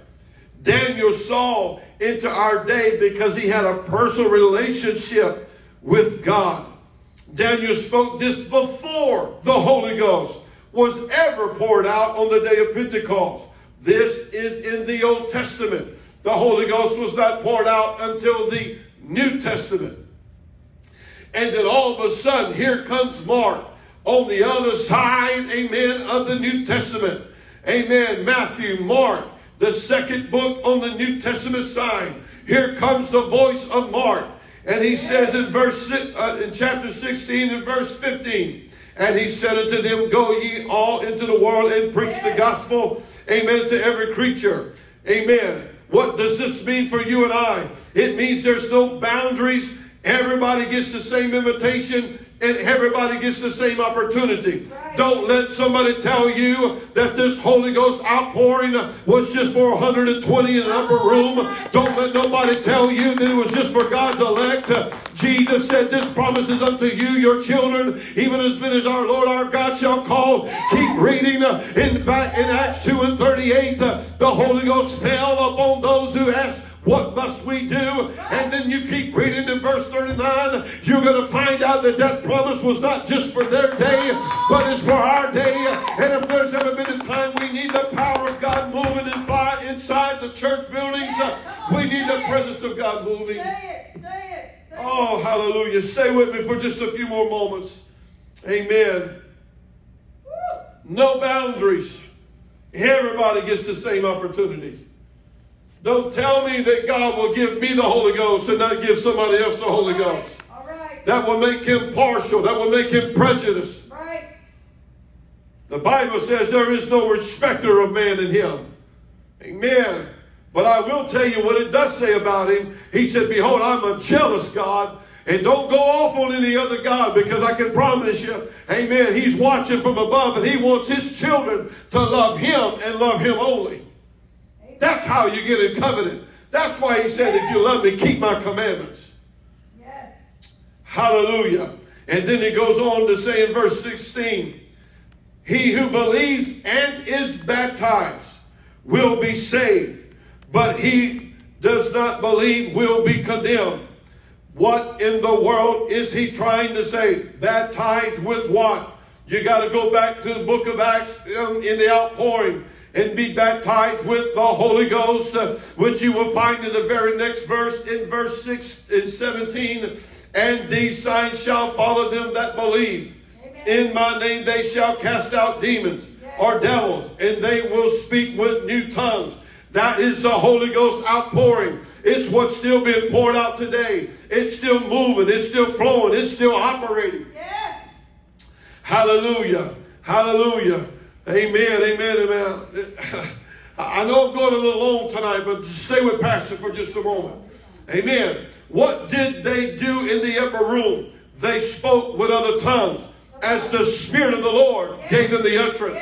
[SPEAKER 1] Daniel saw into our day because he had a personal relationship with God. Daniel spoke this before the Holy Ghost was ever poured out on the day of Pentecost. This is in the Old Testament. The Holy Ghost was not poured out until the New Testament. And then all of a sudden, here comes Mark on the other side, amen, of the New Testament. Amen. Matthew, Mark, the second book on the New Testament side. Here comes the voice of Mark. And he says in verse uh, in chapter 16 and verse 15, And he said unto them, Go ye all into the world and preach the gospel, amen, to every creature. Amen. What does this mean for you and I? It means there's no boundaries. Everybody gets the same invitation and everybody gets the same opportunity. Don't let somebody tell you that this Holy Ghost outpouring was just for 120 in an upper room. Don't let nobody tell you that it was just for God's elect. Jesus said, This promises unto you, your children, even as many as our Lord our God shall call. Keep reading uh, in, in Acts 2 and 38. uh, The Holy Ghost fell upon those who asked, what must we do? And then you keep reading in verse 39. You're going to find out that that promise was not just for their day, but it's for our day. And if there's ever been a time we need the power of God moving inside the church buildings, uh, we need the presence of God moving.
[SPEAKER 2] Say it. Say it.
[SPEAKER 1] Oh, hallelujah. Stay with me for just a few more moments. Amen. No boundaries. Everybody gets the same opportunity. Don't tell me that God will give me the Holy Ghost and not give somebody else the Holy Ghost.
[SPEAKER 2] All right.
[SPEAKER 1] That will make him partial. That will make him prejudiced.
[SPEAKER 2] Right.
[SPEAKER 1] The Bible says there is no respecter of man in him. Amen. But I will tell you what it does say about him. He said, Behold, I'm a jealous God. And don't go off on any other God because I can promise you, amen, he's watching from above and he wants his children to love him and love him only. That's how you get in covenant. That's why he said, if you love me, keep my commandments.
[SPEAKER 2] Yes.
[SPEAKER 1] Hallelujah. And then he goes on to say in verse 16, He who believes and is baptized will be saved, but he does not believe will be condemned. What in the world is he trying to say? Baptized with what? You got to go back to the book of Acts um, in the outpouring and be baptized with the Holy Ghost, uh, which you will find in the very next verse, in verse 6 and 17. And these signs shall follow them that believe.
[SPEAKER 2] Amen.
[SPEAKER 1] In my name they shall cast out demons or devils, and they will speak with new tongues. That is the Holy Ghost outpouring. It's what's still being poured out today. It's still moving. It's still flowing. It's still operating.
[SPEAKER 2] Yes.
[SPEAKER 1] Hallelujah. Hallelujah. Amen. Amen. Amen. I know I'm going a little long tonight, but stay with Pastor for just a moment. Amen. What did they do in the upper room? They spoke with other tongues as the Spirit of the Lord gave them the utterance.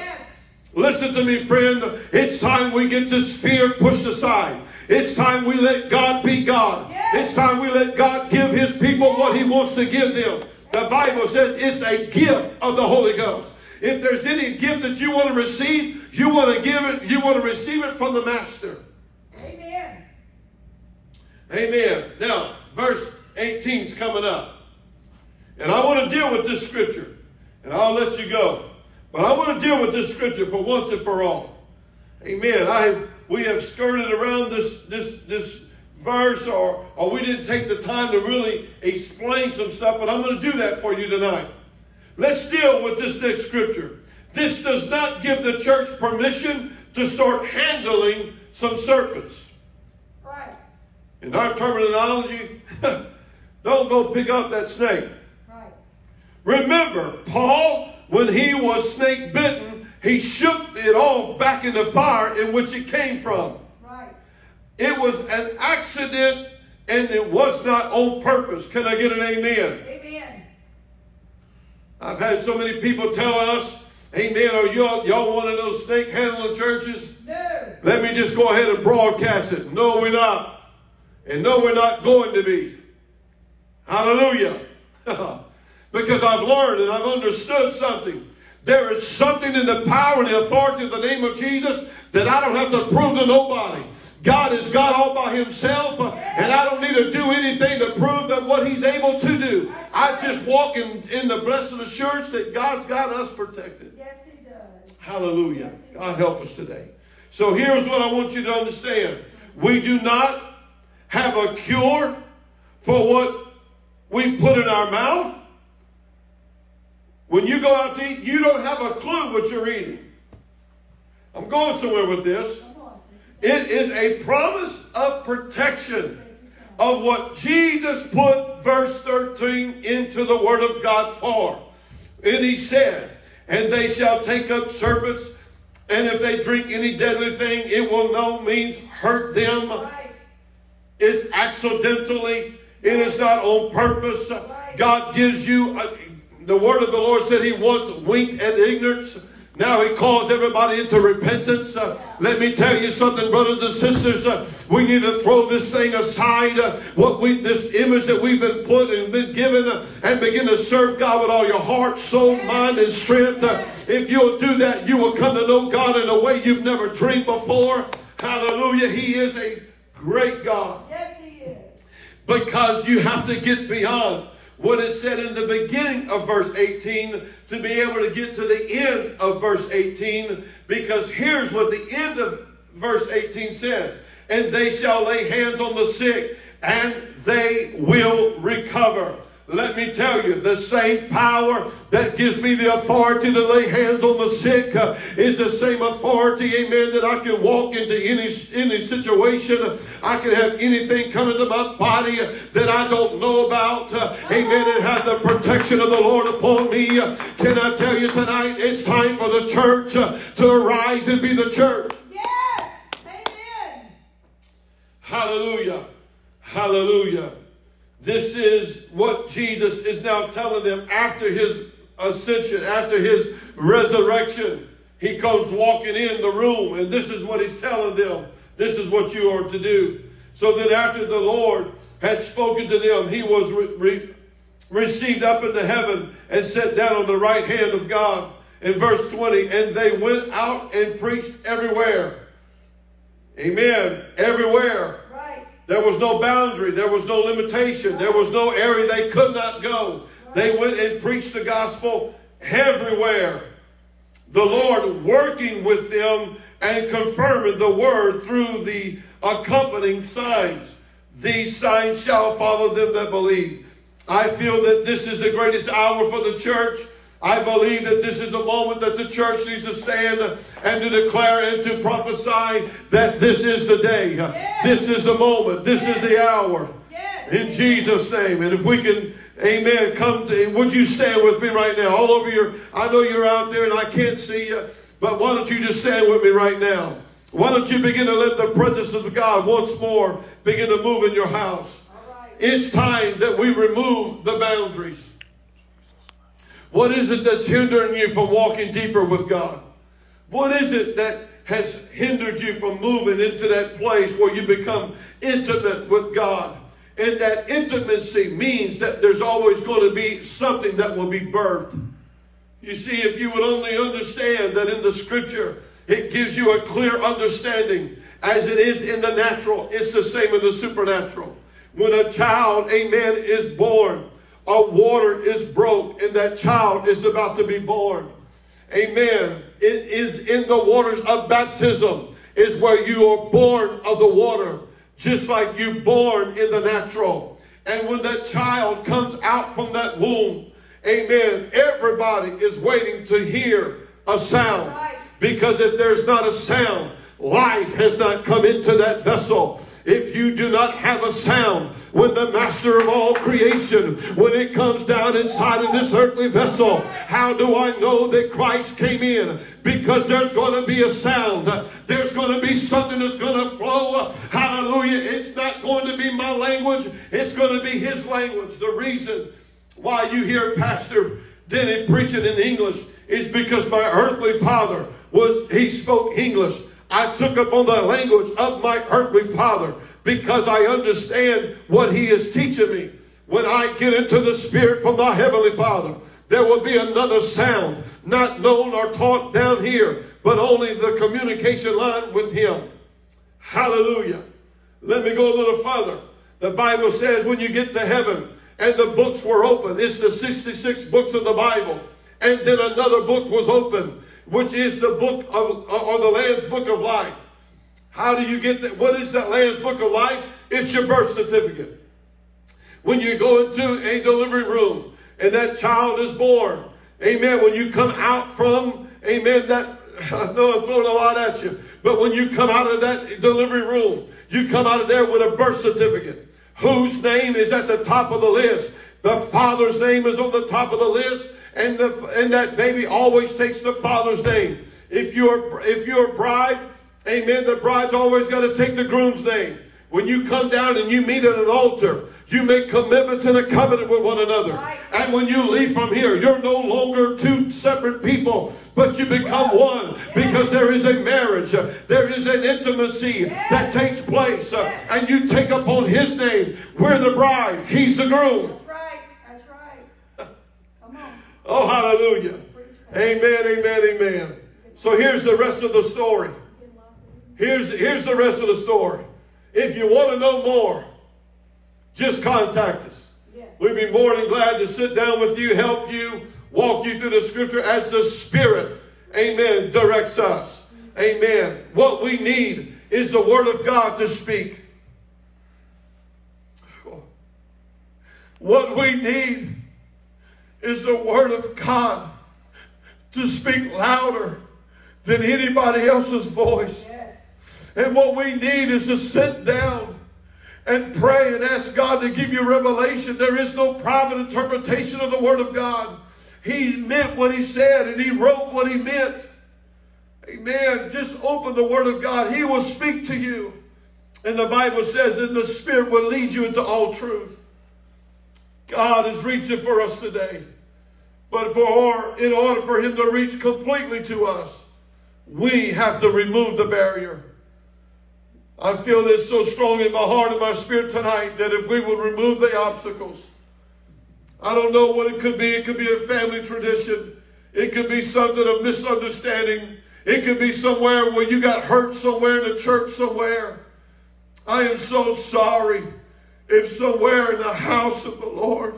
[SPEAKER 1] Listen to me, friend. It's time we get this fear pushed aside. It's time we let God be God. It's time we let God give his people what he wants to give them. The Bible says it's a gift of the Holy Ghost. If there's any gift that you want to receive, you want to give it, you want to receive it from the Master.
[SPEAKER 2] Amen.
[SPEAKER 1] Amen. Now, verse 18 is coming up. And I want to deal with this scripture. And I'll let you go. But I want to deal with this scripture for once and for all. Amen. I have, we have skirted around this, this, this verse or, or we didn't take the time to really explain some stuff, but I'm going to do that for you tonight. Let's deal with this next scripture. This does not give the church permission to start handling some serpents.
[SPEAKER 2] Right.
[SPEAKER 1] In our terminology, don't go pick up that snake.
[SPEAKER 2] Right.
[SPEAKER 1] Remember, Paul, when he was snake bitten, he shook it off back in the fire in which it came from.
[SPEAKER 2] Right.
[SPEAKER 1] It was an accident and it was not on purpose. Can I get an amen?
[SPEAKER 2] Amen.
[SPEAKER 1] I've had so many people tell us, amen, are y'all, y'all one of those snake handling churches?
[SPEAKER 2] No.
[SPEAKER 1] Let me just go ahead and broadcast it. No, we're not. And no, we're not going to be. Hallelujah. because I've learned and I've understood something. There is something in the power and the authority of the name of Jesus that I don't have to prove to nobody. God is God all by himself, uh, and I don't need to do anything to prove that what he's able to do. I just walk in, in the blessed assurance that God's got us protected.
[SPEAKER 2] Yes, he does.
[SPEAKER 1] Hallelujah. God help us today. So here's what I want you to understand. We do not have a cure for what we put in our mouth. When you go out to eat, you don't have a clue what you're eating. I'm going somewhere with this. It is a promise of protection of what Jesus put verse 13 into the Word of God for. And he said, And they shall take up serpents, and if they drink any deadly thing, it will no means hurt them. It's accidentally, it is not on purpose. God gives you, uh, the word of the Lord said he once winked at ignorance. Now he calls everybody into repentance. Uh, let me tell you something, brothers and sisters. Uh, we need to throw this thing aside. Uh, what we, this image that we've been put and been given, uh, and begin to serve God with all your heart, soul, mind, and strength. Uh, if you'll do that, you will come to know God in a way you've never dreamed before. Hallelujah. He is a great God
[SPEAKER 2] Yes, he is.
[SPEAKER 1] because you have to get beyond what it said in the beginning of verse 18 to be able to get to the end of verse 18 because here's what the end of verse 18 says. And they shall lay hands on the sick and they will recover let me tell you, the same power that gives me the authority to lay hands on the sick uh, is the same authority, amen, that I can walk into any, any situation. I can have anything come into my body that I don't know about. Uh, amen. It has the protection of the Lord upon me. Can I tell you tonight, it's time for the church uh, to arise and be the church.
[SPEAKER 2] Yes. Amen.
[SPEAKER 1] Hallelujah. Hallelujah. This is what Jesus is now telling them after his ascension, after his resurrection. He comes walking in the room, and this is what he's telling them. This is what you are to do. So that after the Lord had spoken to them, he was re- re- received up into heaven and sat down on the right hand of God. In verse 20, and they went out and preached everywhere. Amen. Everywhere. There was no boundary. There was no limitation. There was no area they could not go. They went and preached the gospel everywhere. The Lord working with them and confirming the word through the accompanying signs. These signs shall follow them that believe. I feel that this is the greatest hour for the church. I believe that this is the moment that the church needs to stand and to declare and to prophesy that this is the day. This is the moment. This is the hour.
[SPEAKER 2] Yes.
[SPEAKER 1] In Jesus' name. And if we can, amen, come to, would you stand with me right now? All over your, I know you're out there and I can't see you, but why don't you just stand with me right now? Why don't you begin to let the presence of God once more begin to move in your house?
[SPEAKER 2] Right.
[SPEAKER 1] It's time that we remove the boundaries. What is it that's hindering you from walking deeper with God? What is it that has hindered you from moving into that place where you become intimate with God? And that intimacy means that there's always going to be something that will be birthed. You see, if you would only understand that in the scripture, it gives you a clear understanding as it is in the natural, it's the same in the supernatural. When a child, amen, is born, a water is broke, and that child is about to be born. Amen. It is in the waters of baptism, is where you are born of the water, just like you born in the natural. And when that child comes out from that womb, amen, everybody is waiting to hear a sound. Because if there's not a sound, life has not come into that vessel. If you do not have a sound, when the master of all creation, when it comes down inside of this earthly vessel, how do I know that Christ came in? Because there's going to be a sound. There's going to be something that's going to flow. Hallelujah. It's not going to be my language. It's going to be his language. The reason why you hear Pastor Denny preaching in English is because my earthly father was, he spoke English. I took up on the language of my earthly father because I understand what he is teaching me. When I get into the spirit from the heavenly father, there will be another sound, not known or taught down here, but only the communication line with him. Hallelujah. Let me go a little further. The Bible says when you get to heaven and the books were open, it's the 66 books of the Bible. And then another book was open, which is the book of, or the Lamb's book of life. How do you get that? What is that Lamb's book of life? It's your birth certificate. When you go into a delivery room and that child is born, amen, when you come out from, amen, that, I know I'm throwing a lot at you, but when you come out of that delivery room, you come out of there with a birth certificate. Whose name is at the top of the list? The father's name is on the top of the list, and the and that baby always takes the father's name. If you're if you're a bride, amen, the bride's always got to take the groom's name. When you come down and you meet at an altar, you make commitments and a covenant with one another.
[SPEAKER 2] Right.
[SPEAKER 1] And when you leave from here, you're no longer two separate people, but you become one because there is a marriage, there is an intimacy that takes place, uh, and you take upon his name. We're the bride, he's the groom.
[SPEAKER 2] That's right. That's right. Come on.
[SPEAKER 1] Oh, hallelujah. Amen, amen, amen. So here's the rest of the story. Here's, here's the rest of the story. If you want to know more, just contact us. We'd be more than glad to sit down with you, help you, walk you through the scripture as the Spirit, amen, directs us. Amen. What we need is the Word of God to speak. What we need is the Word of God to speak louder than anybody else's voice.
[SPEAKER 2] Yes.
[SPEAKER 1] And what we need is to sit down and pray and ask God to give you revelation. There is no private interpretation of the Word of God. He meant what He said and He wrote what He meant. Amen. Just open the Word of God. He will speak to you. And the Bible says that the Spirit will lead you into all truth. God is reaching for us today. But for in order for him to reach completely to us, we have to remove the barrier. I feel this so strong in my heart and my spirit tonight that if we would remove the obstacles, I don't know what it could be. It could be a family tradition. It could be something of misunderstanding. It could be somewhere where you got hurt somewhere in the church somewhere. I am so sorry if somewhere in the house of the Lord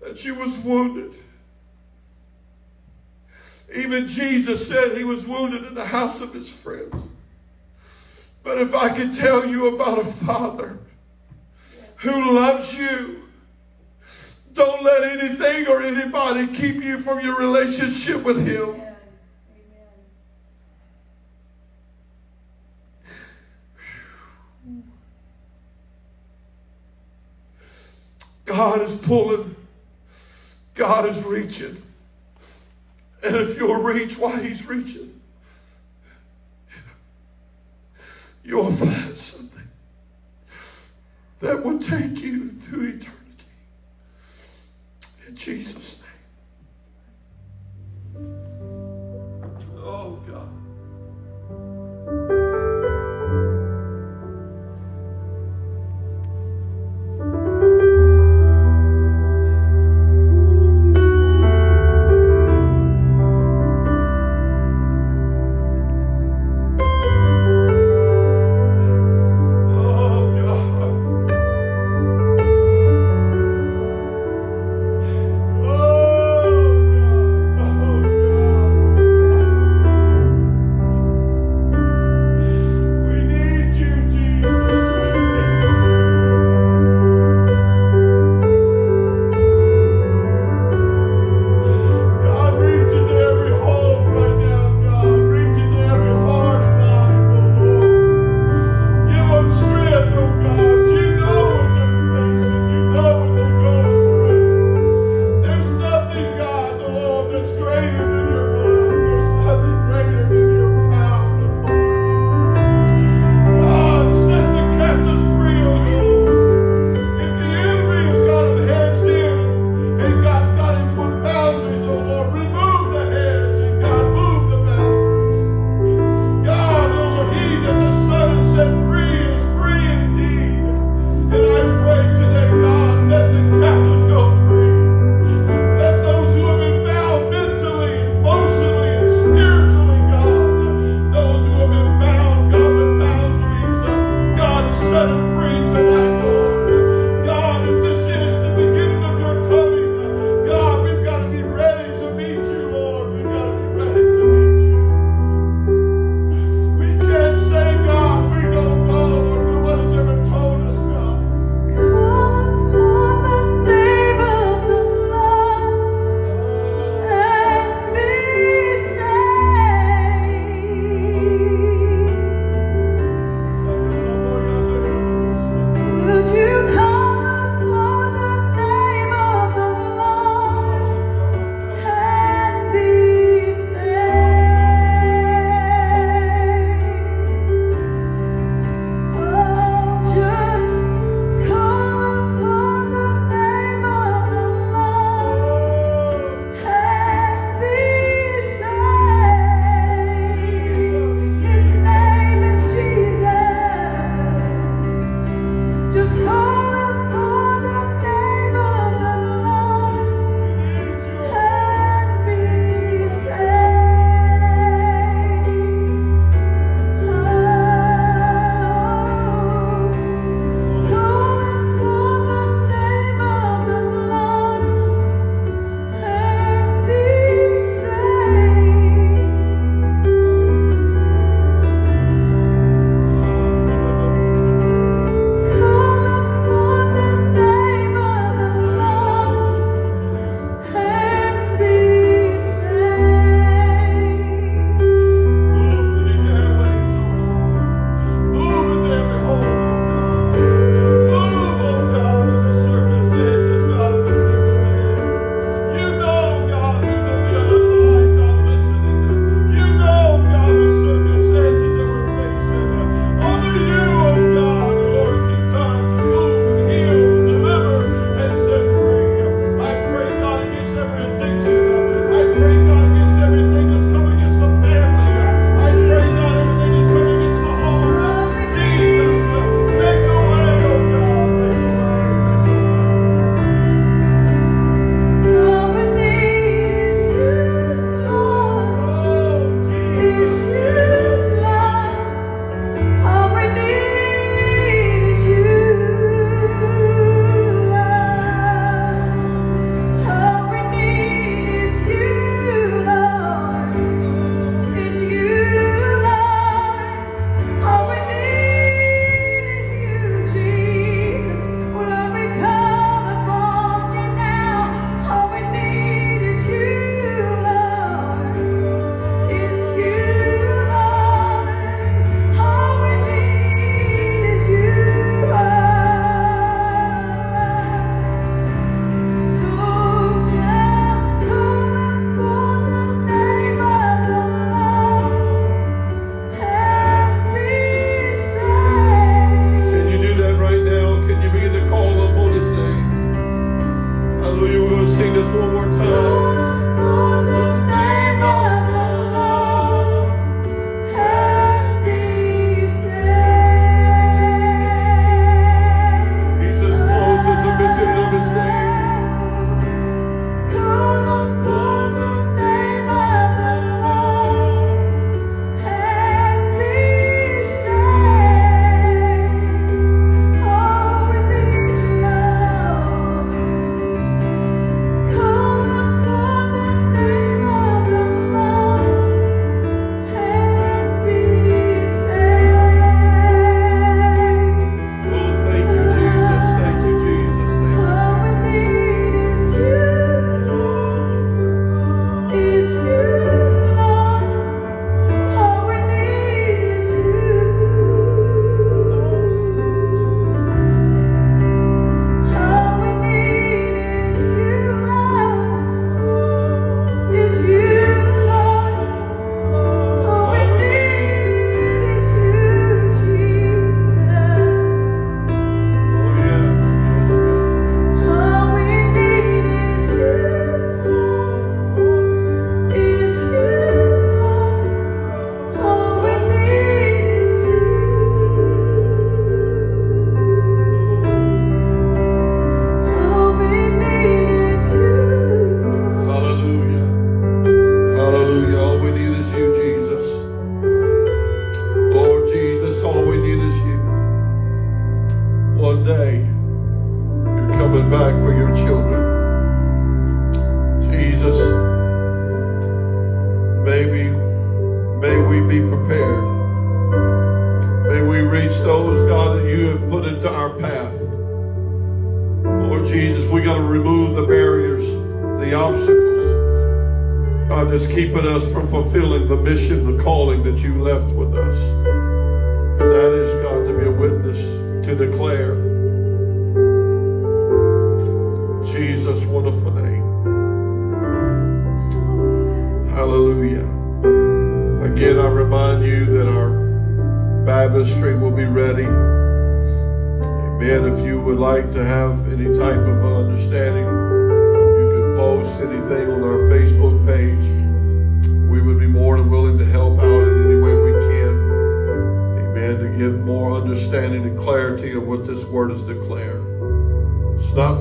[SPEAKER 1] that you was wounded. Even Jesus said he was wounded in the house of his friends. But if I could tell you about a father who loves you, don't let anything or anybody keep you from your relationship with him. God is pulling. God is reaching. And if you'll reach while he's reaching, you'll find something that will take you through eternity. In Jesus' name. Oh, God.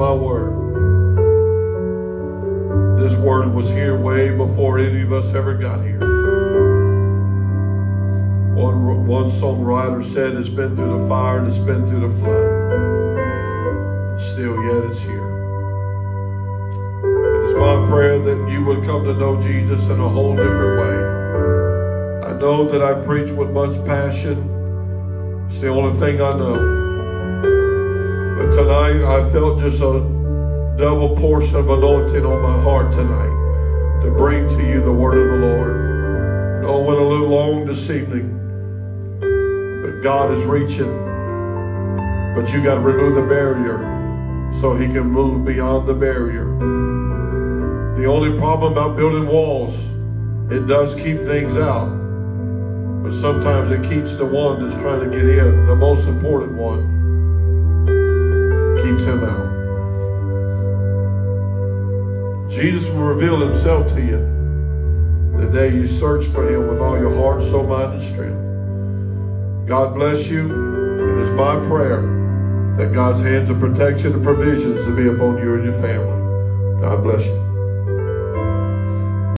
[SPEAKER 1] My word. This word was here way before any of us ever got here. One, one songwriter said it's been through the fire and it's been through the flood. And still yet it's here. It is my prayer that you would come to know Jesus in a whole different way. I know that I preach with much passion. It's the only thing I know. Tonight I felt just a double portion of anointing on my heart tonight to bring to you the word of the Lord. I went a little long this evening, but God is reaching. But you got to remove the barrier so he can move beyond the barrier. The only problem about building walls, it does keep things out. But sometimes it keeps the one that's trying to get in, the most important one, him out. Jesus will reveal himself to you the day you search for him with all your heart, soul, mind, and strength. God bless you. It is my prayer that God's hands of protection and provisions to be upon you and your family. God bless you.